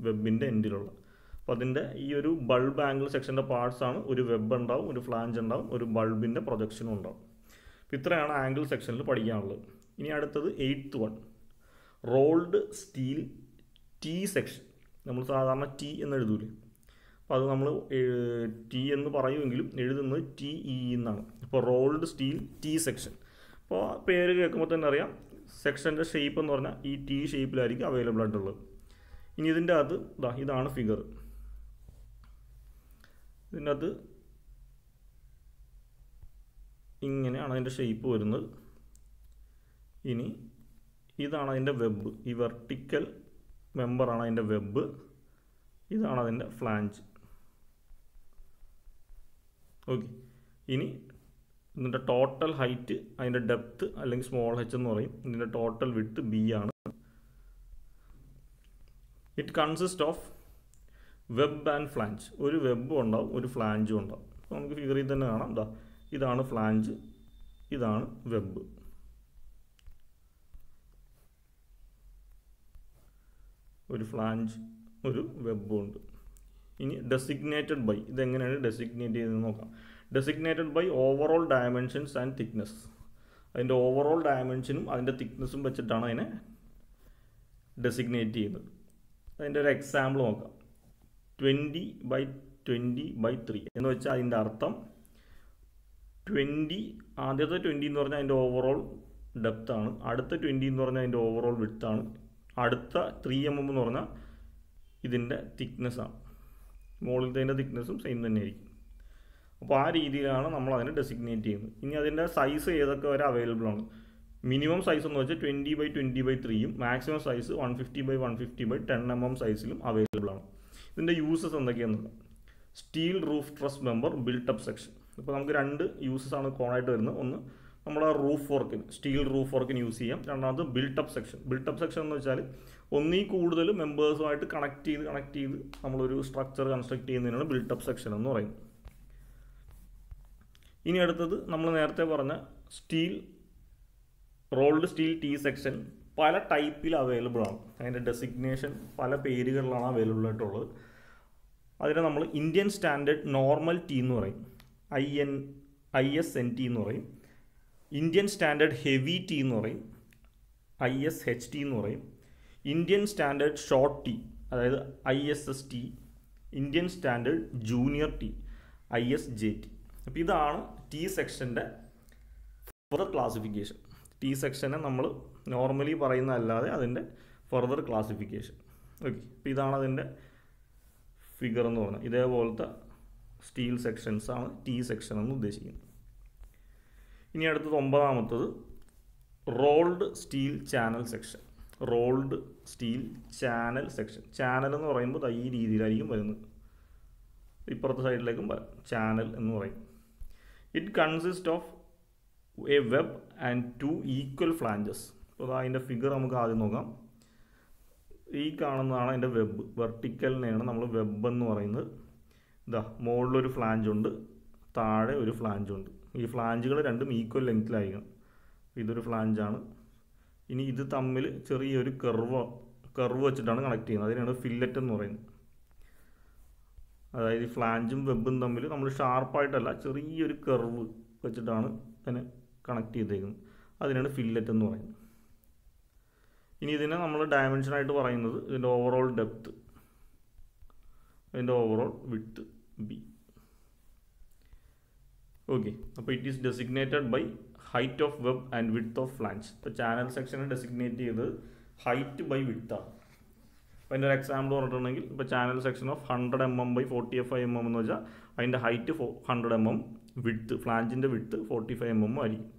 [SPEAKER 1] വെബിന്റെ എൻഡിലുള്ള അപ്പോൾ അതിന്റെ ഈ ഒരു ബൾബ് ആംഗിൾ സെക്ഷന്റെ പാർട്സ് ആണ്. ഒരു വെബ് ഉണ്ടാവും ഒരു ഫ്ലാഞ്ച് ഉണ്ടാവും ഒരു ബൾബിന്റെ പ്രൊജക്ഷനും ഉണ്ടാവും. അപ്പോൾ ഇത്രയാണ് ആംഗിൾ സെക്ഷനിൽ പഠിക്കാനുള്ളത്. ഇനി അടുത്തത് eighth one rolled steel T section നമ്മൾ സാധാരണ ടി എന്ന് എഴുതൂലേ? അപ്പോൾ അത് നമ്മൾ ടി എന്ന് പറയുമെങ്കിലും എഴുതുന്നത് ടി ഇ എന്നാണ്. അപ്പോൾ റോൾഡ് സ്റ്റീൽ ടി സെക്ഷൻ അപ്പോൾ പേര് കേൾക്കുമ്പോൾ തന്നെ അറിയാം സെക്ഷന്റെ ഷേപ്പ് എന്ന് പറഞ്ഞാൽ ഈ ടി ഷേപ്പിലായിരിക്കും അവൈലബിൾ ആയിട്ടുള്ളത്. ഇനി ഇതിന്റെ അകത്ത് ഇതാ ഇതാണ് ഫിഗർ ഇതിന്റെ അകത്ത് ഇങ്ങനെയാണ് അതിന്റെ ഷേപ്പ് വരുന്നത്. ഇനി ഇതാണ് അതിന്റെ വെബ് ഈ വെർട്ടിക്കൽ മെമ്പറാണ് അതിന്റെ വെബ് ഇതാണ് അതിന്റെ ഫ്ലാഞ്ച് ഓക്കെ ഇനി ഇതിന്റെ ടോട്ടൽ ഹൈറ്റ് അതിന്റെ ഡെപ്ത്ത് അല്ലെങ്കിൽ സ്മോൾ ഹെച്ച് എന്ന് പറയും. ഇതിന്റെ ടോട്ടൽ വിട്ട് ബി ആണ്. It consist of web and flange ഒരു വെബും ഉണ്ടാവും ഒരു ഫ്ലാഞ്ചും ഉണ്ടാവും. അപ്പോൾ നമുക്ക് ഫിഗറിൽ തന്നെ കാണാം. എന്താ ഇതാണ് ഫ്ലാഞ്ച് ഇതാണ് വെബ് ഒരു ഫ്ലാഞ്ച് ഒരു വെബും ഉണ്ട്. ഇനി ഡെസിഗ്നേറ്റഡ് ബൈ ഇതെങ്ങനെയാണ് ഡെസിഗ്നേറ്റ് ചെയ്തതെന്ന് നോക്കാം. Designated by overall dimensions and thickness അതിന്റെ ഓവറോൾ ഡയമെൻഷനും അതിന്റെ തിക്നെസ്സും വെച്ചിട്ടാണ് അതിനെ ഡെസിഗ്നേറ്റ് ചെയ്യുന്നത്. അതിന്റെ ഒരു എക്സാമ്പിൾ നോക്കാം. Twenty by twenty by three എന്ന് വെച്ചാൽ അതിന്റെ അർത്ഥം ട്വന്റി ആദ്യത്തെ ട്വന്റി എന്ന് പറഞ്ഞാൽ അതിന്റെ ഓവറോൾ ഡെപ്ത് ആണ്. അടുത്ത ട്വന്റി എന്ന് പറഞ്ഞാൽ അതിന്റെ ഓവറോൾ വിഡ്ത്ത് ആണ്. അടുത്ത ത്രീ എം എം എന്ന് പറഞ്ഞാൽ ഇതിന്റെ തിക്നെസ് ആണ്. മുകളിലത്തെ തിക്നെസ്സും സെയിം തന്നെ ആയിരിക്കും. അപ്പോൾ ആ രീതിയിലാണ് നമ്മൾ അതിനെ ഡെസിഗ്നേറ്റ് ചെയ്യുന്നത്. ഇനി അതിന്റെ സൈസ് ഏതൊക്കെ വരെ അവൈലബിൾ ആണ്? മിനിമം സൈസ് എന്ന് വെച്ചാൽ ട്വന്റി ബൈ ട്വന്റി ബൈ ത്രീയും maximum size one fifty by one fifty by ten m m സൈസിലും available ആണ്. ഇതിന്റെ യൂസസ് എന്തൊക്കെയാണെന്ന് steel roof truss member built up section ഇപ്പോൾ നമുക്ക് രണ്ട് യൂസസ് ആണ് കോണായിട്ട് വരുന്നത്. ഒന്ന് നമ്മുടെ റൂഫ് വർക്കിന് സ്റ്റീൽ റൂഫ് വർക്കിന് യൂസ് ചെയ്യാം. രണ്ടാമത് ബിൽട്ടപ്പ് സെക്ഷൻ ബിൽട്ടപ്പ് സെക്ഷൻ എന്ന് വെച്ചാൽ ഒന്നീ കൂടുതൽ മെമ്പേഴ്സുമായിട്ട് കണക്ട് ചെയ്ത് കണക്ട് ചെയ്ത് നമ്മളൊരു സ്ട്രക്ചർ കൺസ്ട്രക്ട് ചെയ്യുന്നതിനാണ് ബിൽട്ടപ്പ് സെക്ഷൻ എന്ന് പറയുന്നത്. ഇനി അടുത്തത് നമ്മൾ നേരത്തെ പറഞ്ഞ steel rolled steel T section പല ടൈപ്പിൽ അവൈലബിൾ ആണ്. അതിന്റെ ഡെസിഗ്നേഷൻ പല പേരുകളിലാണ് അവൈലബിൾ ആയിട്ടുള്ളത്. അതിനെ നമ്മൾ ഇന്ത്യൻ സ്റ്റാൻഡേർഡ് നോർമൽ ടി എന്ന് പറയും. I N I S N T എന്ന് പറയും. ഇന്ത്യൻ സ്റ്റാൻഡേർഡ് ഹെവി ടി എന്ന് പറയും. ഐ എസ് എച്ച് ടി എന്ന് പറയും. ഇന്ത്യൻ സ്റ്റാൻഡേർഡ് ഷോർട്ട് ടി അതായത് I S S T Indian standard junior T I S J T അപ്പോൾ ഇതാണ് ടി സെക്ഷന്റെ ഫർദർ ക്ലാസിഫിക്കേഷൻ ടി സെക്ഷനെ നമ്മൾ നോർമലി പറയുന്നതല്ലാതെ അതിന്റെ ഫർദർ ക്ലാസിഫിക്കേഷൻ ഓക്കെ അപ്പോൾ ഇതാണ് അതിന്റെ ഫിഗർ എന്ന് പറഞ്ഞാൽ ഇതേപോലത്തെ സ്റ്റീൽ സെക്ഷൻസ് ആണ് ടി സെക്ഷൻ എന്ന് ഉദ്ദേശിക്കുന്നത്. ഇനി അടുത്തത് ഒമ്പതാമത്തത് rolled steel channel section rolled steel channel section channel എന്ന് പറയുമ്പോൾ ഈ രീതിയിലായിരിക്കും വരുന്നത്. ഇപ്പുറത്തെ സൈഡിലേക്കും ചാനൽ എന്ന് പറയും. It consist of a web and two equal flanges അപ്പോൾ അതിന്റെ ഫിഗർ നമുക്ക് ആദ്യം നോക്കാം. ഈ കാണുന്നതാണ് അതിന്റെ വെബ് വെർട്ടിക്കലിനെയാണ് നമ്മൾ വെബ് എന്ന് പറയുന്നത്. ഇതാ മുകളിലൊരു ഫ്ലാഞ്ച് ഉണ്ട് താഴെ ഒരു ഫ്ലാഞ്ച് ഉണ്ട്. ഈ ഫ്ലാഞ്ചുകൾ രണ്ടും ഈക്വൽ ലെങ്ത്തിലായിരിക്കണം ഇതൊരു ഫ്ലാഞ്ചാണ് ഇനി ഇത് തമ്മിൽ ചെറിയൊരു കർവ് കർവ് വെച്ചിട്ടാണ് കണക്ട് ചെയ്യുന്നത്. അതിനാണ് ഫില്ലറ്റ് എന്ന് പറയുന്നത്. അതായത് ഫ്ലാഞ്ചും വെബും തമ്മിൽ നമ്മൾ ഷാർപ്പായിട്ടല്ല ചെറിയൊരു കർവ് വെച്ചിട്ടാണ് അതിനെ കണക്ട് ചെയ്തേക്കുന്നത്. അതിനാണ് ഫില്ലറ്റ് എന്ന് പറയുന്നത്. ഇനി ഇതിനെ നമ്മൾ ഡയമെൻഷനായിട്ട് പറയുന്നത് ഇതിന്റെ ഓവറോൾ ഡെപ്ത്ത് അതിന്റെ ഓവറോൾ വിഡ്ത്ത് ബി ഓക്കെ അപ്പോൾ it is designated by height of web and width of flange ഇപ്പോൾ ചാനൽ സെക്ഷനെ ഡെസിഗ്നേറ്റ് ചെയ്തത് ഹൈറ്റ് ബൈ വിഡ്ത്താണ് അപ്പോൾ അതിന്റെ ഒരു എക്സാമ്പിൾ പറഞ്ഞിട്ടുണ്ടെങ്കിൽ ഇപ്പോൾ channel section of hundred m m by forty five m m എന്ന് വെച്ചാൽ അതിന്റെ height for hundred m m width ഫ്ലാഞ്ചിന്റെ width forty five m m ആയിരിക്കും.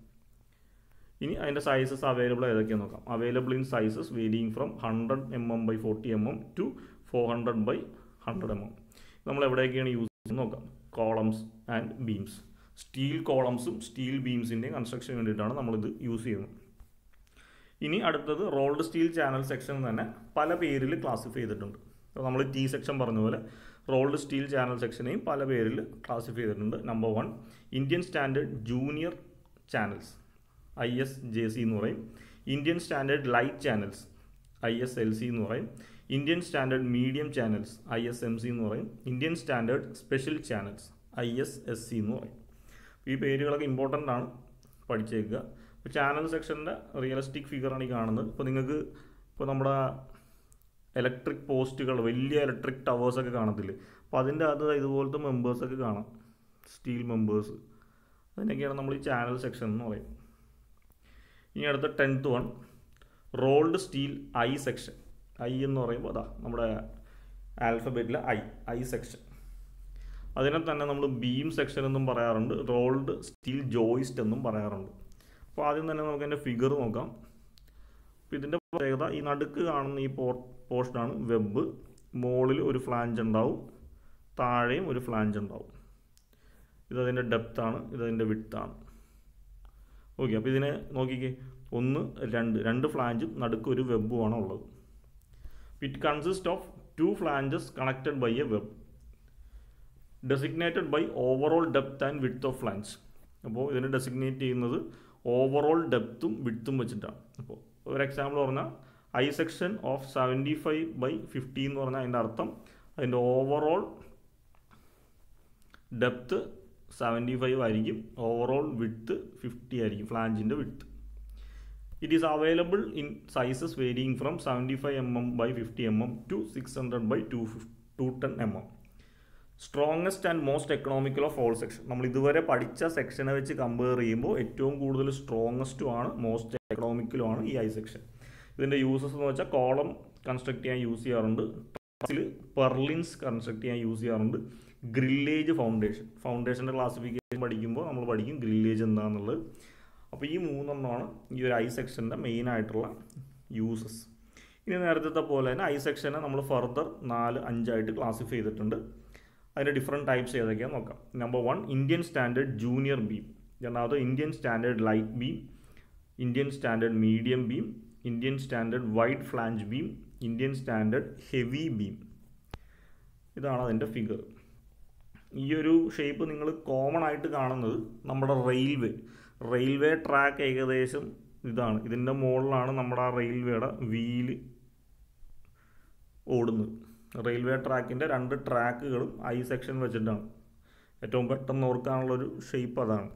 [SPEAKER 1] ഇനി അതിന്റെ സൈസസ് അവൈലബിൾ ഏതൊക്കെയാണെന്ന് നോക്കാം. Available in sizes varying from hundred M M by forty M M to four hundred by hundred M M നമ്മൾ എവിടെയൊക്കെയാണ് use ചെയ്യുന്നത് നോക്കാം. Columns and beams steel കോളംസും സ്റ്റീൽ ബീംസിന്റെയും കൺസ്ട്രക്ഷന് വേണ്ടിയിട്ടാണ് നമ്മളിത് യൂസ് ചെയ്യുന്നത്. ഇനി അടുത്തത് റോൾഡ് സ്റ്റീൽ ചാനൽ സെക്ഷൻ തന്നെ പല പേരിൽ ക്ലാസിഫൈ ചെയ്തിട്ടുണ്ട്. നമ്മൾ ടി സെക്ഷൻ പറഞ്ഞ പോലെ റോൾഡ് സ്റ്റീൽ ചാനൽ സെക്ഷനെയും പല പേരിൽ ക്ലാസിഫൈ ചെയ്തിട്ടുണ്ട്. Number one Indian standard junior channels I S J C എന്ന് പറയും. Indian standard light channels I S L C എന്ന് പറയും. Indian standard medium channels I S M C എന്ന് പറയും. Indian standard special channels I S S C എന്ന് പറയും. ഈ പേരുകളൊക്കെ ഇമ്പോർട്ടന്റ് ആണ് പഠിച്ചേക്കുക. ഇപ്പോൾ ചാനൽ സെക്ഷന്റെ റിയലിസ്റ്റിക് ഫിഗറാണ് ഈ കാണുന്നത്. ഇപ്പോൾ നിങ്ങൾക്ക് ഇപ്പോൾ നമ്മുടെ ഇലക്ട്രിക് പോസ്റ്റുകൾ വലിയ ഇലക്ട്രിക് ടവേഴ്സൊക്കെ കാണത്തില്ലേ? അപ്പോൾ അതിന്റെ അകത്ത് ഇതുപോലത്തെ മെമ്പേഴ്സൊക്കെ കാണാം. സ്റ്റീൽ മെമ്പേഴ്സ് അതിനൊക്കെയാണ് നമ്മൾ ഈ ചാനൽ സെക്ഷൻ എന്ന് പറയും ഇനി അടുത്ത tenth one rolled steel I section I എന്ന് പറയുമ്പോൾ അതാ നമ്മുടെ ആൽഫബറ്റിലെ ഐ ഐ സെക്ഷൻ അതിനെ തന്നെ നമ്മൾ ബീം സെക്ഷൻ എന്നും പറയാറുണ്ട് റോൾഡ് സ്റ്റീൽ ജോയിസ്റ്റ് എന്നും പറയാറുണ്ട്. അപ്പോൾ ആദ്യം തന്നെ നമുക്ക് അതിന്റെ ഫിഗർ നോക്കാം. അപ്പോൾ ഇതിന്റെ പ്രത്യേകത ഈ നടുക്ക് കാണുന്ന ഈ പോ പോർഷനാണ് വെബ്. മുകളിൽ ഒരു ഫ്ലാഞ്ച് ഉണ്ടാവും. താഴെയും ഒരു ഫ്ലാഞ്ച് ഉണ്ടാവും. ഇതതിന്റെ ഡെപ്താണ് ഇതതിന്റെ വിട്ടാണ് ഓക്കെ അപ്പോൾ ഇതിനെ നോക്കിക്കേ. ഒന്ന് രണ്ട് രണ്ട് ഫ്ലാഞ്ചും നടുക്ക് ഒരു വെബുമാണ് ഉള്ളത്. It consist of two flanges connected by a web designated by overall depth and width of flange അപ്പോൾ ഇതിനെ ഡെസിഗ്നേറ്റ് ചെയ്യുന്നത് ഓവറോൾ ഡെപ്തും വിഡ്ത്തും വെച്ചിട്ടാണ്. അപ്പോൾ ഒരു എക്സാമ്പിൾ പറഞ്ഞാൽ I section of seventy five by fifty എന്ന് പറഞ്ഞാൽ അതിന്റെ അർത്ഥം. അതിന്റെ ഓവറോൾ ഡെപ്ത്ത് സെവന്റി ഫൈവ് ആയിരിക്കും. ഓവറോൾ വിഡ്ത്ത് ഫിഫ്റ്റി ആയിരിക്കും. ഫ്ലാഞ്ചിന്റെ width it is available in sizes varying from seventy five m m by fifty m m to six hundred by two two ten m m strongest and most economical of all section നമ്മൾ ഇതുവരെ പഠിച്ച സെക്ഷനെ വെച്ച് compare ചെയ്യുമ്പോൾ ഏറ്റവും കൂടുതൽ സ്ട്രോങ്ങസ്റ്റും ആണ് most എക്കണോമിക്കലും ആണ് ഈ ഐ സെക്ഷൻ ഇതിന്റെ യൂസസ് എന്ന് വെച്ചാൽ കോളം കൺസ്ട്രക്ട് ചെയ്യാൻ യൂസ് ചെയ്യാറുണ്ട്. പെർലിൻസ് കൺസ്ട്രക്ട് ചെയ്യാൻ യൂസ് ചെയ്യാറുണ്ട്. ഗ്രില്ലേജ് ഫൗണ്ടേഷൻ ഫൗണ്ടേഷന്റെ ക്ലാസിഫിക്കേഷൻ പഠിക്കുമ്പോൾ നമ്മൾ പഠിക്കും ഗ്രില്ലേജ് എന്താണെന്നുള്ളത് അപ്പോൾ ഈ മൂന്നെണ്ണമാണ് ഈ ഒരു ഐ സെക്ഷന്റെ മെയിൻ ആയിട്ടുള്ള യൂസസ് ഇനി നേരത്തെ പോലെ തന്നെ ഐ സെക്ഷനെ നമ്മൾ ഫർദർ നാല് അഞ്ചായിട്ട് ക്ലാസിഫൈ ചെയ്തിട്ടുണ്ട്. അതിന്റെ ഡിഫറെന്റ് ടൈപ്സ് ഏതൊക്കെയാണെന്ന് നോക്കാം. Number one Indian standard junior beam രണ്ടാമത് Indian standard light beam Indian standard medium beam Indian standard wide flange beam Indian standard heavy beam ഇതാണ് അതിന്റെ ഫിഗർ ഈ ഒരു ഷേപ്പ് നിങ്ങൾ കോമൺ ആയിട്ട് കാണുന്നത് നമ്മുടെ റെയിൽവേ റെയിൽവേ ട്രാക്ക് ഏകദേശം ഇതാണ്. ഇതിന്റെ മുകളിലാണ് നമ്മുടെ ആ റെയിൽവേയുടെ വീൽ ഓടുന്നത്. റെയിൽവേ ട്രാക്കിന്റെ രണ്ട് ട്രാക്കുകളും ഐ സെക്ഷൻ വെച്ചിട്ടാണ്. ഏറ്റവും പെട്ടെന്ന് ഓർക്കാനുള്ളൊരു ഷേപ്പ് അതാണ്.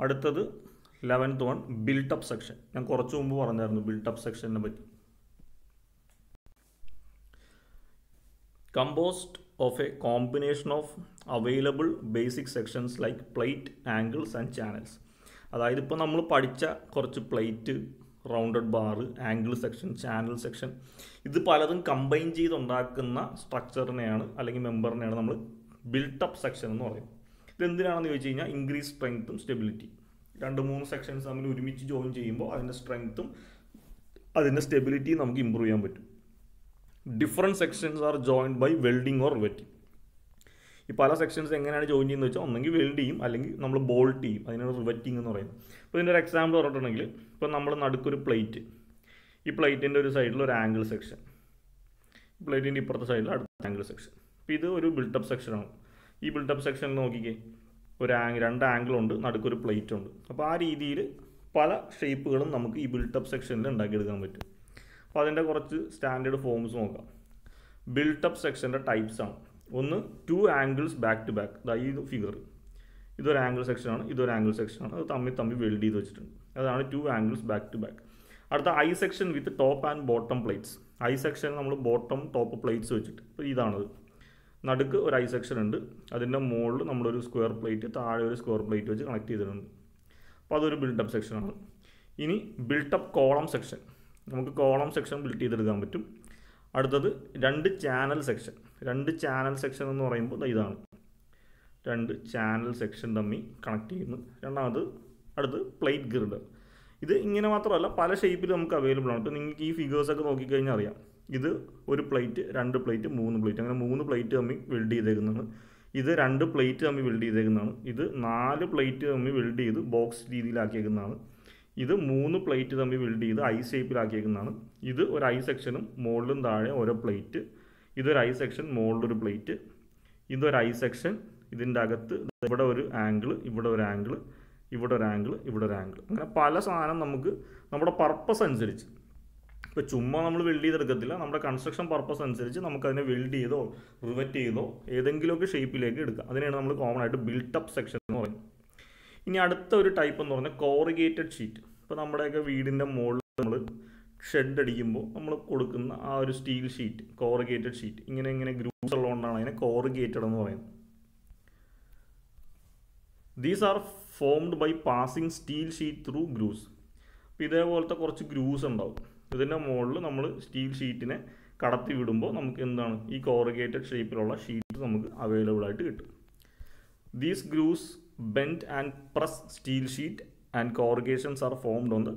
[SPEAKER 1] അടുത്തത് ലെവൻത്ത് വൺ ബിൽട്ടപ്പ് സെക്ഷൻ ഞാൻ കുറച്ച് മുമ്പ് പറഞ്ഞായിരുന്നു ബിൽട്ടപ്പ് സെക്ഷനെ പറ്റി. Composed of a combination of available basic sections like plate angles and channels അതായത് ഇപ്പോൾ നമ്മൾ പഠിച്ച കുറച്ച് plate rounded bar angle section channel section ഇത് പലതും കമ്പൈൻ ചെയ്തുണ്ടാക്കുന്ന സ്ട്രക്ചറിനെയാണ് അല്ലെങ്കിൽ മെമ്പറിനെയാണ് നമ്മൾ ബിൽട്ടപ്പ് സെക്ഷൻ എന്ന് പറയുന്നത്. ഇതെന്തിനാണെന്ന് ചോദിച്ചു കഴിഞ്ഞാൽ ഇൻക്രീസ് സ്ട്രെങ്ത്തും സ്റ്റെബിലിറ്റി രണ്ട് മൂന്ന് സെക്ഷൻസ് തമ്മിൽ ഒരുമിച്ച് ജോയിൻ ചെയ്യുമ്പോൾ അതിന്റെ സ്ട്രെങ്ത്തും അതിന്റെ സ്റ്റെബിലിറ്റിയും നമുക്ക് ഇമ്പ്രൂവ് ചെയ്യാൻ പറ്റും. Different sections are joined by welding or riveting ഈ പല സെക്ഷൻസ് എങ്ങനെയാണ് ജോയിൻ ചെയ്യുന്നത് വെച്ചാൽ ഒന്നെങ്കിൽ വെൽഡ് ചെയ്യും അല്ലെങ്കിൽ നമ്മൾ ബോൾട്ട് ചെയ്യും. അതിനാണ് റിവറ്റിംഗ് എന്ന് പറയുന്നത്. അപ്പോൾ ഇതിന്റെ ഒരു എക്സാമ്പിൾ പറഞ്ഞിട്ടുണ്ടെങ്കിൽ ഇപ്പോൾ നമ്മൾ നടുക്കൊരു പ്ലേറ്റ് ഈ പ്ലേറ്റിന്റെ ഒരു സൈഡിൽ ഒരു ആംഗിൾ സെക്ഷൻ പ്ലേറ്റിന്റെ ഇപ്പുറത്തെ സൈഡിൽ അടുത്ത ആംഗിൾ സെക്ഷൻ അപ്പോൾ ഇത് ഒരു ബിൽട്ടപ്പ് സെക്ഷനാണ് ഈ ബിൽട്ടപ്പ് സെക്ഷനിൽ നോക്കിക്കേ. ഒരു ആംഗ് രണ്ട് ആംഗിളുണ്ട് നടുക്കൊരു പ്ലേറ്റ് ഉണ്ട്. അപ്പോൾ ആ രീതിയിൽ പല ഷേപ്പുകളും നമുക്ക് ഈ ബിൽട്ടപ്പ് സെക്ഷനിൽ ഉണ്ടാക്കിയെടുക്കാൻ പറ്റും. അപ്പോൾ അതിന്റെ കുറച്ച് സ്റ്റാൻഡേർഡ് ഫോംസ് നോക്കാം. ബിൽട്ടപ്പ് സെക്ഷന്റെ ആണ്. ഒന്ന് two angles back to back ദാ ഈ ഫിഗർ ഇതൊരു ആംഗിൾ സെക്ഷനാണ് ഇതൊരു ആംഗിൾ സെക്ഷനാണ് അത് തമ്മിൽ തമ്മിൽ വെൽഡ് ചെയ്ത് വെച്ചിട്ടുണ്ട്. അതാണ് two angles back to back അടുത്ത I section with top and bottom plates I section നമ്മൾ ബോട്ടം ടോപ്പ് പ്ലേറ്റ്സ് വെച്ചിട്ട്. ഇപ്പോൾ ഇതാണത്. നടുക്ക് ഒരു ഐ സെക്ഷൻ ഉണ്ട്. അതിന്റെ മുകളിൽ നമ്മളൊരു സ്ക്വയർ പ്ലേറ്റ് താഴെ ഒരു സ്ക്വയർ പ്ലേറ്റ് വെച്ച് കണക്ട് ചെയ്തിട്ടുണ്ട്. അപ്പോൾ അതൊരു ബിൽഡപ്പ് സെക്ഷനാണ് ഇനി ബിൽട്ടപ്പ് കോളം സെക്ഷൻ നമുക്ക് കോളം സെക്ഷൻ ബിൽഡ് ചെയ്തെടുക്കാൻ പറ്റും. അടുത്തത് രണ്ട് ചാനൽ സെക്ഷൻ രണ്ട് ചാനൽ സെക്ഷൻ എന്ന് പറയുമ്പോൾ ഇതാണ്. രണ്ട് ചാനൽ സെക്ഷൻ തമ്മിൽ കണക്ട് ചെയ്യുന്നു. രണ്ടാമത് അടുത്ത് പ്ലേറ്റ് ഗ്രിഡ് ഇത് ഇങ്ങനെ മാത്രമല്ല പല ഷേപ്പിൽ നമുക്ക് അവൈലബിൾ ആണ്. ഇപ്പോൾ നിങ്ങൾക്ക് ഈ ഫിഗേഴ്സൊക്കെ നോക്കിക്കഴിഞ്ഞാൽ അറിയാം. ഇത് ഒരു പ്ലേറ്റ് രണ്ട് പ്ലേറ്റ് മൂന്ന് പ്ലേറ്റ് അങ്ങനെ മൂന്ന് പ്ലേറ്റ് തമ്മിൽ വെൽഡ് ചെയ്തേക്കുന്നതാണ്. ഇത് രണ്ട് പ്ലേറ്റ് തമ്മിൽ വെൽഡ് ചെയ്തേക്കുന്നതാണ്. ഇത് നാല് പ്ലേറ്റ് തമ്മിൽ വെൽഡ് ചെയ്ത് ബോക്സ് രീതിയിലാക്കിയേക്കുന്നതാണ്. ഇത് മൂന്ന് പ്ലേറ്റ് തമ്മിൽ വെൽഡ് ചെയ്ത് ഐ ഷേപ്പിലാക്കിയേക്കുന്നതാണ്. ഇത് ഒരു ഐ സെക്ഷനും മുകളിലും താഴെ ഓരോ പ്ലേറ്റ്. ഇതൊരു ഐ സെക്ഷൻ മുകളിലൊരു പ്ലേറ്റ്. ഇതൊരു ഐ സെക്ഷൻ ഇതിന്റെ അകത്ത് ഇവിടെ ഒരു ആംഗിൾ ഇവിടെ ഒരു ആംഗിൾ ഇവിടെ ഒരു ആംഗിൾ ഇവിടെ ഒരു ആംഗിൾ അങ്ങനെ പല സാധനം നമുക്ക് നമ്മുടെ പർപ്പസ് അനുസരിച്ച് ഇപ്പോൾ ചുമ്മാ നമ്മൾ വെൽഡ് ചെയ്തെടുക്കത്തില്ല. നമ്മുടെ കൺസ്ട്രക്ഷൻ പർപ്പസ് അനുസരിച്ച് നമുക്കതിനെ വെൽഡ് ചെയ്തോ റിവറ്റ് ചെയ്തോ ഏതെങ്കിലുമൊക്കെ ഷേപ്പിലേക്ക് എടുക്കുക അതിനെയാണ് നമ്മൾ കോമൺ ആയിട്ട് ബിൽട്ടപ്പ് സെക്ഷൻ എന്ന് പറയുന്നത്. ഇനി അടുത്ത ഒരു ടൈപ്പ് എന്ന് പറഞ്ഞാൽ കോറിഗേറ്റഡ് ഷീറ്റ് ഇപ്പോൾ നമ്മുടെയൊക്കെ വീടിന്റെ മുകളിൽ നമ്മൾ ഷെഡ് അടിക്കുമ്പോൾ നമ്മൾ കൊടുക്കുന്ന ആ ഒരു സ്റ്റീൽ ഷീറ്റ് കോറിഗേറ്റഡ് ഷീറ്റ് ഇങ്ങനെ ഇങ്ങനെ ഗ്രൂസ് ഉള്ളതുകൊണ്ടാണ് അതിനെ കോറിഗേറ്റഡ് എന്ന് പറയുന്നത്. These are formed by passing steel sheet through grooves അപ്പോൾ ഇതേപോലത്തെ കുറച്ച് ഗ്രൂസ് ഉണ്ടാവും. ഇതിന്റെ മുകളിൽ നമ്മൾ സ്റ്റീൽ ഷീറ്റിനെ കടത്തി വിടുമ്പോൾ നമുക്ക് എന്താണ്? ഈ കോറിഗേറ്റഡ് ഷേപ്പിലുള്ള ഷീറ്റ് നമുക്ക് അവൈലബിൾ ആയിട്ട് കിട്ടും. These grooves bent and press steel sheet and corrugations are formed on the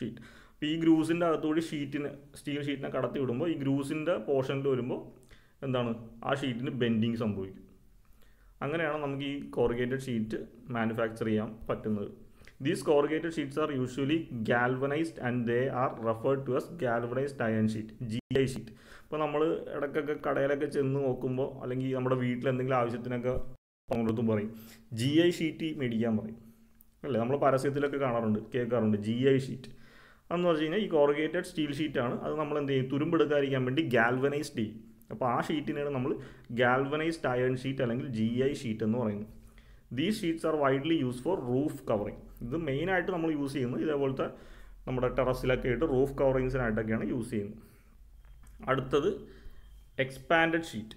[SPEAKER 1] sheet അപ്പോൾ ഈ ഗ്രൂസിന്റെ അകത്തുകൂടി ഷീറ്റിനെ സ്റ്റീൽ ഷീറ്റിനെ കടത്തി വിടുമ്പോൾ ഈ ഗ്രൂസിന്റെ പോർഷനിൽ വരുമ്പോൾ എന്താണ്? ആ ഷീറ്റിന് ബെൻഡിങ് സംഭവിക്കും. അങ്ങനെയാണ് നമുക്ക് ഈ കോറിഗേറ്റഡ് ഷീറ്റ് മാനുഫാക്ചർ ചെയ്യാൻ പറ്റുന്നത്. Corrugated sheets are usually galvanized and they are referred to as galvanized iron sheet G I sheet ഇപ്പോൾ നമ്മൾ ഇടയ്ക്കൊക്കെ കടയിലൊക്കെ ചെന്ന് നോക്കുമ്പോൾ അല്ലെങ്കിൽ നമ്മുടെ വീട്ടിൽ എന്തെങ്കിലും ആവശ്യത്തിനൊക്കെ പങ്കെടുത്തും പറയും ജി ഐ ഷീറ്റ് മേടിക്കാൻ പറയും. അല്ലേ? നമ്മൾ പരസ്യത്തിലൊക്കെ കാണാറുണ്ട് കേൾക്കാറുണ്ട് ജി ഐ ഷീറ്റ് അതെന്ന് പറഞ്ഞു കഴിഞ്ഞാൽ ഈ കോറിഗേറ്റഡ് സ്റ്റീൽ ഷീറ്റാണ് അത് നമ്മൾ എന്ത് ചെയ്യും? തുരുമ്പെടുക്കാതിരിക്കാൻ വേണ്ടി ഗാൽവനൈസ്ഡ് ചെയ്യും. അപ്പോൾ ആ ഷീറ്റിനാണ് നമ്മൾ ഗാൽവനൈസ്ഡ് അയൺ ഷീറ്റ് അല്ലെങ്കിൽ ജി ഐ ഷീറ്റ് എന്ന് പറയുന്നത്. These sheets are widely use for roof covering ഇത് മെയിനായിട്ട് നമ്മൾ യൂസ് ചെയ്യുന്നത് ഇതേപോലത്തെ നമ്മുടെ ടെറസിലൊക്കെ ആയിട്ട് റൂഫ് കവറിങ്സിനായിട്ടൊക്കെയാണ് യൂസ് ചെയ്യുന്നത്. അടുത്തത് expanded sheet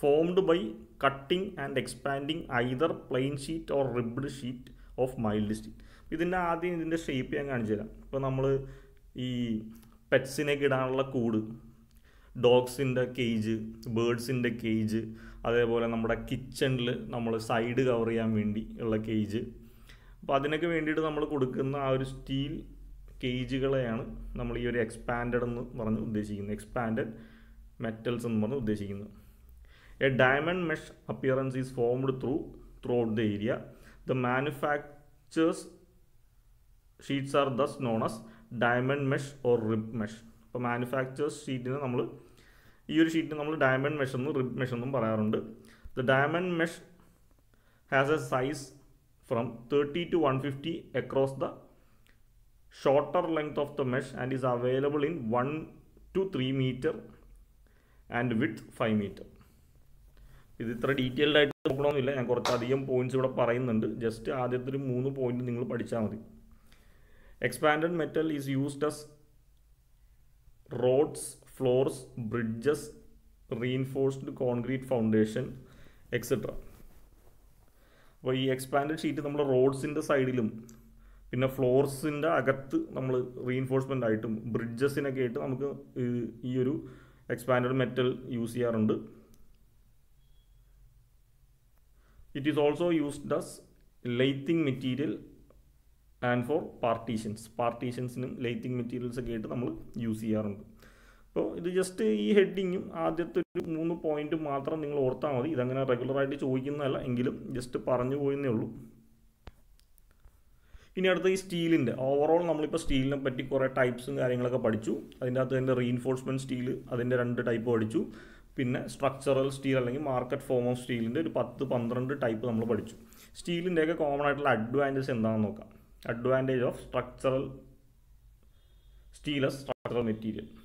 [SPEAKER 1] formed by cutting and expanding either plain sheet or ribbed sheet of mild steel ഇതിന്റെ ആദ്യം ഇതിന്റെ ഷേപ്പ് ഞാൻ കാണിച്ചു തരാം. ഇപ്പോൾ നമ്മൾ ഈ പെറ്റ്സിനെ ഇടാനുള്ള കൂട് ഡോഗ്സിന്റെ കേജ് ബേഡ്സിന്റെ കേജ് അതേപോലെ നമ്മുടെ കിച്ചണിൽ നമ്മൾ സൈഡ് കവർ ചെയ്യാൻ വേണ്ടി ഉള്ള കേജ് അപ്പോൾ അതിനൊക്കെ വേണ്ടിയിട്ട് നമ്മൾ കൊടുക്കുന്ന ആ ഒരു സ്റ്റീൽ കേജുകളെയാണ് നമ്മൾ ഈ ഒരു എക്സ്പാൻഡഡ് എന്ന് പറഞ്ഞ് ഉദ്ദേശിക്കുന്നത്. എക്സ്പാൻഡഡ് മെറ്റൽസ് എന്ന് പറഞ്ഞ് ഉദ്ദേശിക്കുന്നത്. A diamond mesh appearance is formed through throughout the area the manufactures sheets are thus known as diamond mesh or rib mesh അപ്പോൾ മാനുഫാക്ചേഴ്സ് ഷീറ്റിന് നമ്മൾ ഈ ഒരു ഷീറ്റിന് നമ്മൾ ഡയമണ്ട് മെഷ് എന്നും റിബ് മെഷ് എന്നും പറയാറുണ്ട്. The diamond mesh has a size thirty two one fifty across the shorter length of the mesh and is available in one two three meter and with five meter ഇത് ഇത്ര detailed ആയിട്ട് നോക്കണമെന്നില്ല ഞാൻ കുറച്ചധികം points ഇവിടെ പറയുന്നുണ്ട്. Just ആദ്യത്തെ ഒരു മൂന്ന് പോയിന്റ് നിങ്ങൾ പഠിച്ചാൽ മതി. Expanded metal is used as roads floors bridges reinforced concrete foundation etcetera അപ്പോൾ ഈ എക്സ്പാൻഡഡ് ഷീറ്റ് നമ്മൾ റോഡ്സിന്റെ സൈഡിലും പിന്നെ ഫ്ലോർസിന്റെ അകത്ത് നമ്മൾ റീഇൻഫോഴ്സ്മെന്റ് ആയിട്ടും ബ്രിഡ്ജസിനൊക്കെ ആയിട്ട് നമുക്ക് ഈ- ഒരു എക്സ്പാൻഡഡ് മെറ്റൽ യൂസ് ചെയ്യാറുണ്ട്. It is also used as lighting material and for partitions പാർട്ടീഷൻസിനും lighting materials ഒക്കെ ആയിട്ട് നമ്മൾ യൂസ് ചെയ്യാറുണ്ട്. അപ്പോൾ ഇത് ജസ്റ്റ് ഈ ഹെഡിങ്ങും ആദ്യത്തെ ഒരു മൂന്ന് പോയിന്റ് മാത്രം നിങ്ങൾ ഓർത്താൽ മതി. ഇതങ്ങനെ റെഗുലറായിട്ട് ചോദിക്കുന്നതല്ല. എങ്കിലും ജസ്റ്റ് പറഞ്ഞു പോയെന്നേ ഉള്ളൂ. ഇനി അടുത്ത ഈ സ്റ്റീലിന്റെ. ഓവറോൾ നമ്മളിപ്പോൾ സ്റ്റീലിനെ പറ്റി കുറേ ടൈപ്സും കാര്യങ്ങളൊക്കെ പഠിച്ചു. അതിന്റെ അകത്ത് തന്നെ റീഇൻഫോഴ്സ്മെന്റ് സ്റ്റീൽ അതിന്റെ രണ്ട് ടൈപ്പ് പഠിച്ചു. പിന്നെ സ്ട്രക്ചറൽ സ്റ്റീൽ അല്ലെങ്കിൽ മാർക്കറ്റ് ഫോം ഓഫ് സ്റ്റീലിന്റെ ഒരു പത്ത് പന്ത്രണ്ട് ടൈപ്പ് നമ്മൾ പഠിച്ചു. സ്റ്റീലിന്റെയൊക്കെ കോമൺ ആയിട്ടുള്ള അഡ്വാന്റേജ് എന്താണെന്ന് നോക്കാം. Advantage of structural steels structural material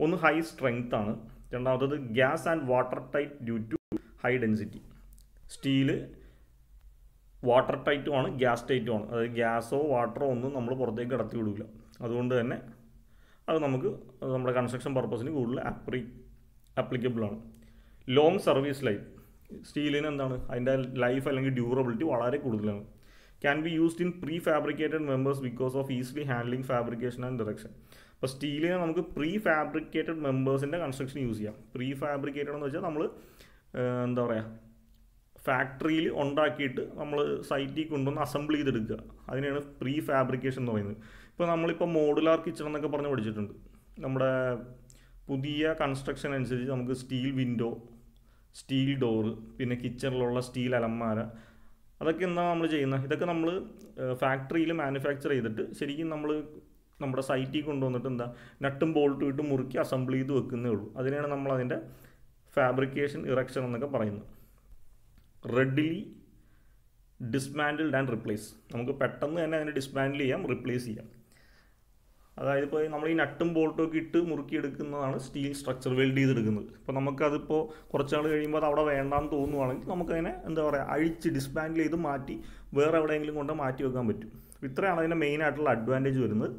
[SPEAKER 1] ഒന്ന് ഹൈ സ്ട്രെങ്ത് ആണ്. രണ്ടാമത്തത് gas and water tight due to high density steel water ടൈറ്റും ആണ് ഗ്യാസ് ടൈറ്റും ആണ്. അതായത് ഗ്യാസോ വാട്ടറോ ഒന്നും നമ്മൾ പുറത്തേക്ക് കടത്തി വിടില്ല അതുകൊണ്ട് തന്നെ അത് നമുക്ക് നമ്മുടെ കൺസ്ട്രക്ഷൻ പർപ്പസിന് കൂടുതൽ ആപ്രി അപ്ലിക്കബിൾ ആണ്. ലോങ് സർവീസ് ലൈഫ് സ്റ്റീലിന് എന്താണ്? അതിന്റെ ലൈഫ് അല്ലെങ്കിൽ ഡ്യൂറബിലിറ്റി വളരെ കൂടുതലാണ്. Can be used in pre fabricated members because of easily handling fabrication and direction അപ്പോൾ സ്റ്റീലിന് നമുക്ക് പ്രീ ഫാബ്രിക്കേറ്റഡ് മെമ്പേഴ്സിന്റെ കൺസ്ട്രക്ഷൻ യൂസ് ചെയ്യാം. പ്രീ ഫാബ്രിക്കേറ്റഡ് എന്ന് വെച്ചാൽ നമ്മൾ എന്താ പറയുക ഫാക്ടറിയിൽ ഉണ്ടാക്കിയിട്ട് നമ്മൾ സൈറ്റിൽ കൊണ്ടുവന്ന് അസംബിൾ ചെയ്തെടുക്കുക. അതിനെയാണ് പ്രീ ഫാബ്രിക്കേഷൻ എന്ന് പറയുന്നത്. ഇപ്പോൾ നമ്മളിപ്പോൾ മോഡുലാർ കിച്ചൺ എന്നൊക്കെ പറഞ്ഞ് പഠിച്ചിട്ടുണ്ട്. നമ്മുടെ പുതിയ കൺസ്ട്രക്ഷൻ അനുസരിച്ച് നമുക്ക് സ്റ്റീൽ വിൻഡോ സ്റ്റീൽ ഡോറ് പിന്നെ കിച്ചണിലുള്ള സ്റ്റീൽ അലമാര അതൊക്കെ എന്താ നമ്മൾ ചെയ്യുന്നത് ഇതൊക്കെ നമ്മൾ ഫാക്ടറിയിൽ മാനുഫാക്ചർ ചെയ്തിട്ട് ശരിക്കും നമ്മൾ നമ്മുടെ സൈറ്റിൽ കൊണ്ടുവന്നിട്ട് എന്താ നട്ടും ബോൾട്ടും ഇട്ട് മുറുക്കി അസംബിൾ ചെയ്ത് വെക്കുന്നേ ഉള്ളൂ. അതിനെയാണ് നമ്മൾ അതിന്റെ ഫാബ്രിക്കേഷൻ ഇറക്ഷൻ എന്നൊക്കെ പറയുന്നത്. റെഡിലി ഡിസ്മാൻഡിൽഡ് ആൻഡ് റിപ്ലേസ് നമുക്ക് പെട്ടെന്ന് തന്നെ അതിനെ ഡിസ്മാൻഡിൽ ചെയ്യാം റിപ്ലേസ് ചെയ്യാം. അതായത് ഇപ്പോൾ നമ്മൾ ഈ നട്ടും ബോൾട്ടും ഒക്കെ ഇട്ട് മുറുക്കിയെടുക്കുന്നതാണ് സ്റ്റീൽ സ്ട്രക്ചർ വെൽഡ് ചെയ്തെടുക്കുന്നത്. ഇപ്പോൾ നമുക്കതിപ്പോൾ കുറച്ച് നാൾ കഴിയുമ്പോൾ അത് അവിടെ വേണ്ടാന്ന് തോന്നുവാണെങ്കിൽ നമുക്കതിനെ എന്താ പറയുക അഴിച്ച് ഡിസ്മാൻഡിൽ ചെയ്ത് മാറ്റി വേറെ എവിടെയെങ്കിലും കൊണ്ട് മാറ്റി വെക്കാൻ പറ്റും. ഇത്രയാണ് അതിന്റെ മെയിൻ ആയിട്ടുള്ള അഡ്വാന്റേജ് വരുന്നത്.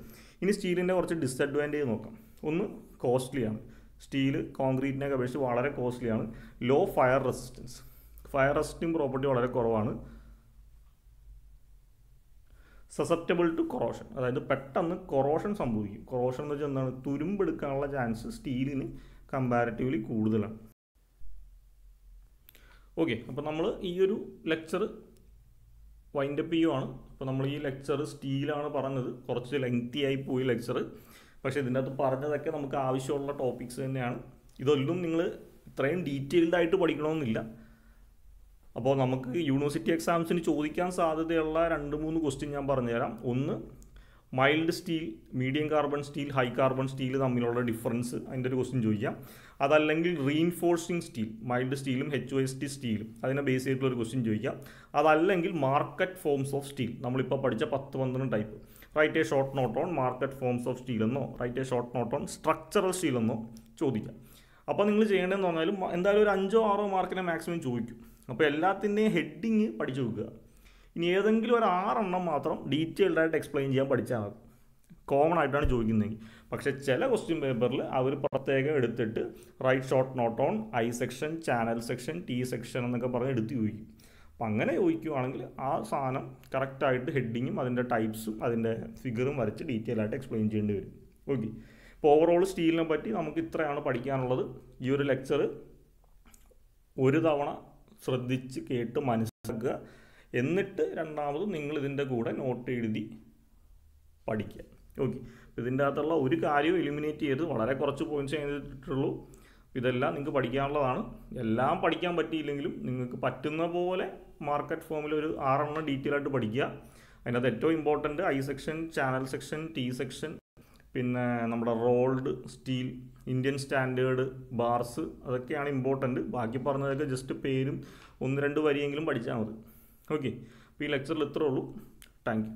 [SPEAKER 1] ഇനി സ്റ്റീലിന്റെ കുറച്ച് ഡിസഡ്വാന്റേജ് നോക്കാം. ഒന്ന് കോസ്റ്റ്ലിയാണ് സ്റ്റീൽ കോൺക്രീറ്റിനൊക്കെ അപേക്ഷിച്ച് വളരെ കോസ്റ്റ്ലിയാണ് low fire resistance fire resisting property വളരെ കുറവാണ്. സസെപ്റ്റബിൾ ടു കൊറോഷൻ അതായത് പെട്ടെന്ന് കൊറോഷൻ സംഭവിക്കും. കൊറോഷൻ എന്ന് വെച്ചാൽ എന്താണ്? തുരുമ്പെടുക്കാനുള്ള ചാൻസ് സ്റ്റീലിന് കമ്പാരിറ്റീവ്ലി കൂടുതലാണ്. ഓക്കെ അപ്പോൾ നമ്മൾ ഈ ഒരു ലെക്ചർ വൈൻഡപ്പ് ചെയ്യുവാണ്. അപ്പോൾ നമ്മൾ ഈ ലെക്ചർ സ്റ്റീലാണ് പറഞ്ഞത്. കുറച്ച് ലെങ്തി ആയി പോയി ലെക്ചർ പക്ഷേ ഇതിന്റെ അകത്ത് പറഞ്ഞതൊക്കെ നമുക്ക് ആവശ്യമുള്ള ടോപ്പിക്സ് തന്നെയാണ്. ഇതൊന്നും നിങ്ങൾ ഇത്രയും ഡീറ്റെയിൽഡായിട്ട് പഠിക്കണമെന്നില്ല. അപ്പോൾ നമുക്ക് യൂണിവേഴ്സിറ്റി എക്സാംസിന് ചോദിക്കാൻ സാധ്യതയുള്ള രണ്ട് മൂന്ന് ക്വസ്റ്റ്യൻ ഞാൻ പറഞ്ഞുതരാം. ഒന്ന് mild steel medium carbon steel high carbon steel തമ്മിലുള്ള ഡിഫറൻസ് അതിന്റെ ഒരു ക്വസ്റ്റ്യൻ ചോദിക്കാം. അതല്ലെങ്കിൽ റീഇൻഫോഴ്സിങ് സ്റ്റീൽ മൈൽഡ് സ്റ്റീലും എച്ച് ഒ എസ് ടി സ്റ്റീലും അതിനെ ബേസ് ചെയ്തിട്ടുള്ള ഒരു ക്വസ്റ്റ്യൻ ചോദിക്കാം. അതല്ലെങ്കിൽ മാർക്കറ്റ് ഫോംസ് ഓഫ് സ്റ്റീൽ നമ്മളിപ്പോൾ പഠിച്ച പത്ത് പന്ത്രണ്ട് type write a short note on market forms of steel എന്നോ write a short note on structural steel എന്നോ ചോദിക്കാം. അപ്പോൾ നിങ്ങൾ ചെയ്യേണ്ടതെന്ന് പറഞ്ഞാലും എന്തായാലും ഒരു അഞ്ചോ ആറോ മാർക്കിനെ മാക്സിമം ചോദിക്കും. അപ്പോൾ എല്ലാത്തിന്റെയും ഹെഡിങ് പഠിച്ചു വെക്കുക ഇനി ഏതെങ്കിലും ഒരു ആറെണ്ണം മാത്രം ഡീറ്റെയിൽഡ് ആയിട്ട് എക്സ്പ്ലെയിൻ ചെയ്യാൻ പഠിച്ചാൽ മതി. കോമൺ ആയിട്ടാണ് ചോദിക്കുന്നതെങ്കിൽ. പക്ഷെ ചില ക്വസ്റ്റ്യൻ പേപ്പറിൽ അവർ പ്രത്യേകം എടുത്തിട്ട് write short note on I section channel section T section എന്നൊക്കെ പറഞ്ഞ് എടുത്ത് ചോദിക്കും അപ്പം അങ്ങനെ ചോദിക്കുവാണെങ്കിൽ ആ സാധനം കറക്റ്റായിട്ട് ഹെഡിങ്ങും അതിന്റെ ടൈപ്സും അതിന്റെ ഫിഗറും വരച്ച് ഡീറ്റെയിൽ ആയിട്ട് എക്സ്പ്ലെയിൻ ചെയ്യേണ്ടി വരും. ഓക്കെ ഇപ്പോൾ ഓവറോൾ സ്റ്റീലിനെ പറ്റി നമുക്ക് ഇത്രയാണ് പഠിക്കാനുള്ളത്. ഈ ഒരു ലെക്ചർ ഒരു തവണ ശ്രദ്ധിച്ച് കേട്ട് മനസ്സിലാക്കുക. എന്നിട്ട് രണ്ടാമത് നിങ്ങൾ ഇതിന്റെ കൂടെ നോട്ട് എഴുതി പഠിക്കുക. ഓക്കെ ഇതിന്റെ അകത്തുള്ള ഒരു കാര്യവും എലിമിനേറ്റ് ചെയ്ത് വളരെ കുറച്ച് പോയിന്റ്സ് ചെയ്തിട്ടുള്ളൂ. ഇതെല്ലാം നിങ്ങൾക്ക് പഠിക്കാനുള്ളതാണ്. എല്ലാം പഠിക്കാൻ പറ്റിയില്ലെങ്കിലും നിങ്ങൾക്ക് പറ്റുന്ന പോലെ മാർക്കറ്റ് ഫോമിൽ ഒരു ആറെണ്ണം ഡീറ്റെയിൽ ആയിട്ട് പഠിക്കുക. അതിനകത്ത് ഏറ്റവും important I section channel section T section പിന്നെ നമ്മുടെ rolled steel Indian standard bars അതൊക്കെയാണ് ഇമ്പോർട്ടന്റ് ബാക്കി പറഞ്ഞതൊക്കെ ജസ്റ്റ് പേരും ഒന്ന് രണ്ട് വരിയെങ്കിലും പഠിച്ചാൽ മതി. ഓക്കെ അപ്പോൾ ഈ ലെക്ചറിൽ ഇത്രേ ഉള്ളൂ. Thank you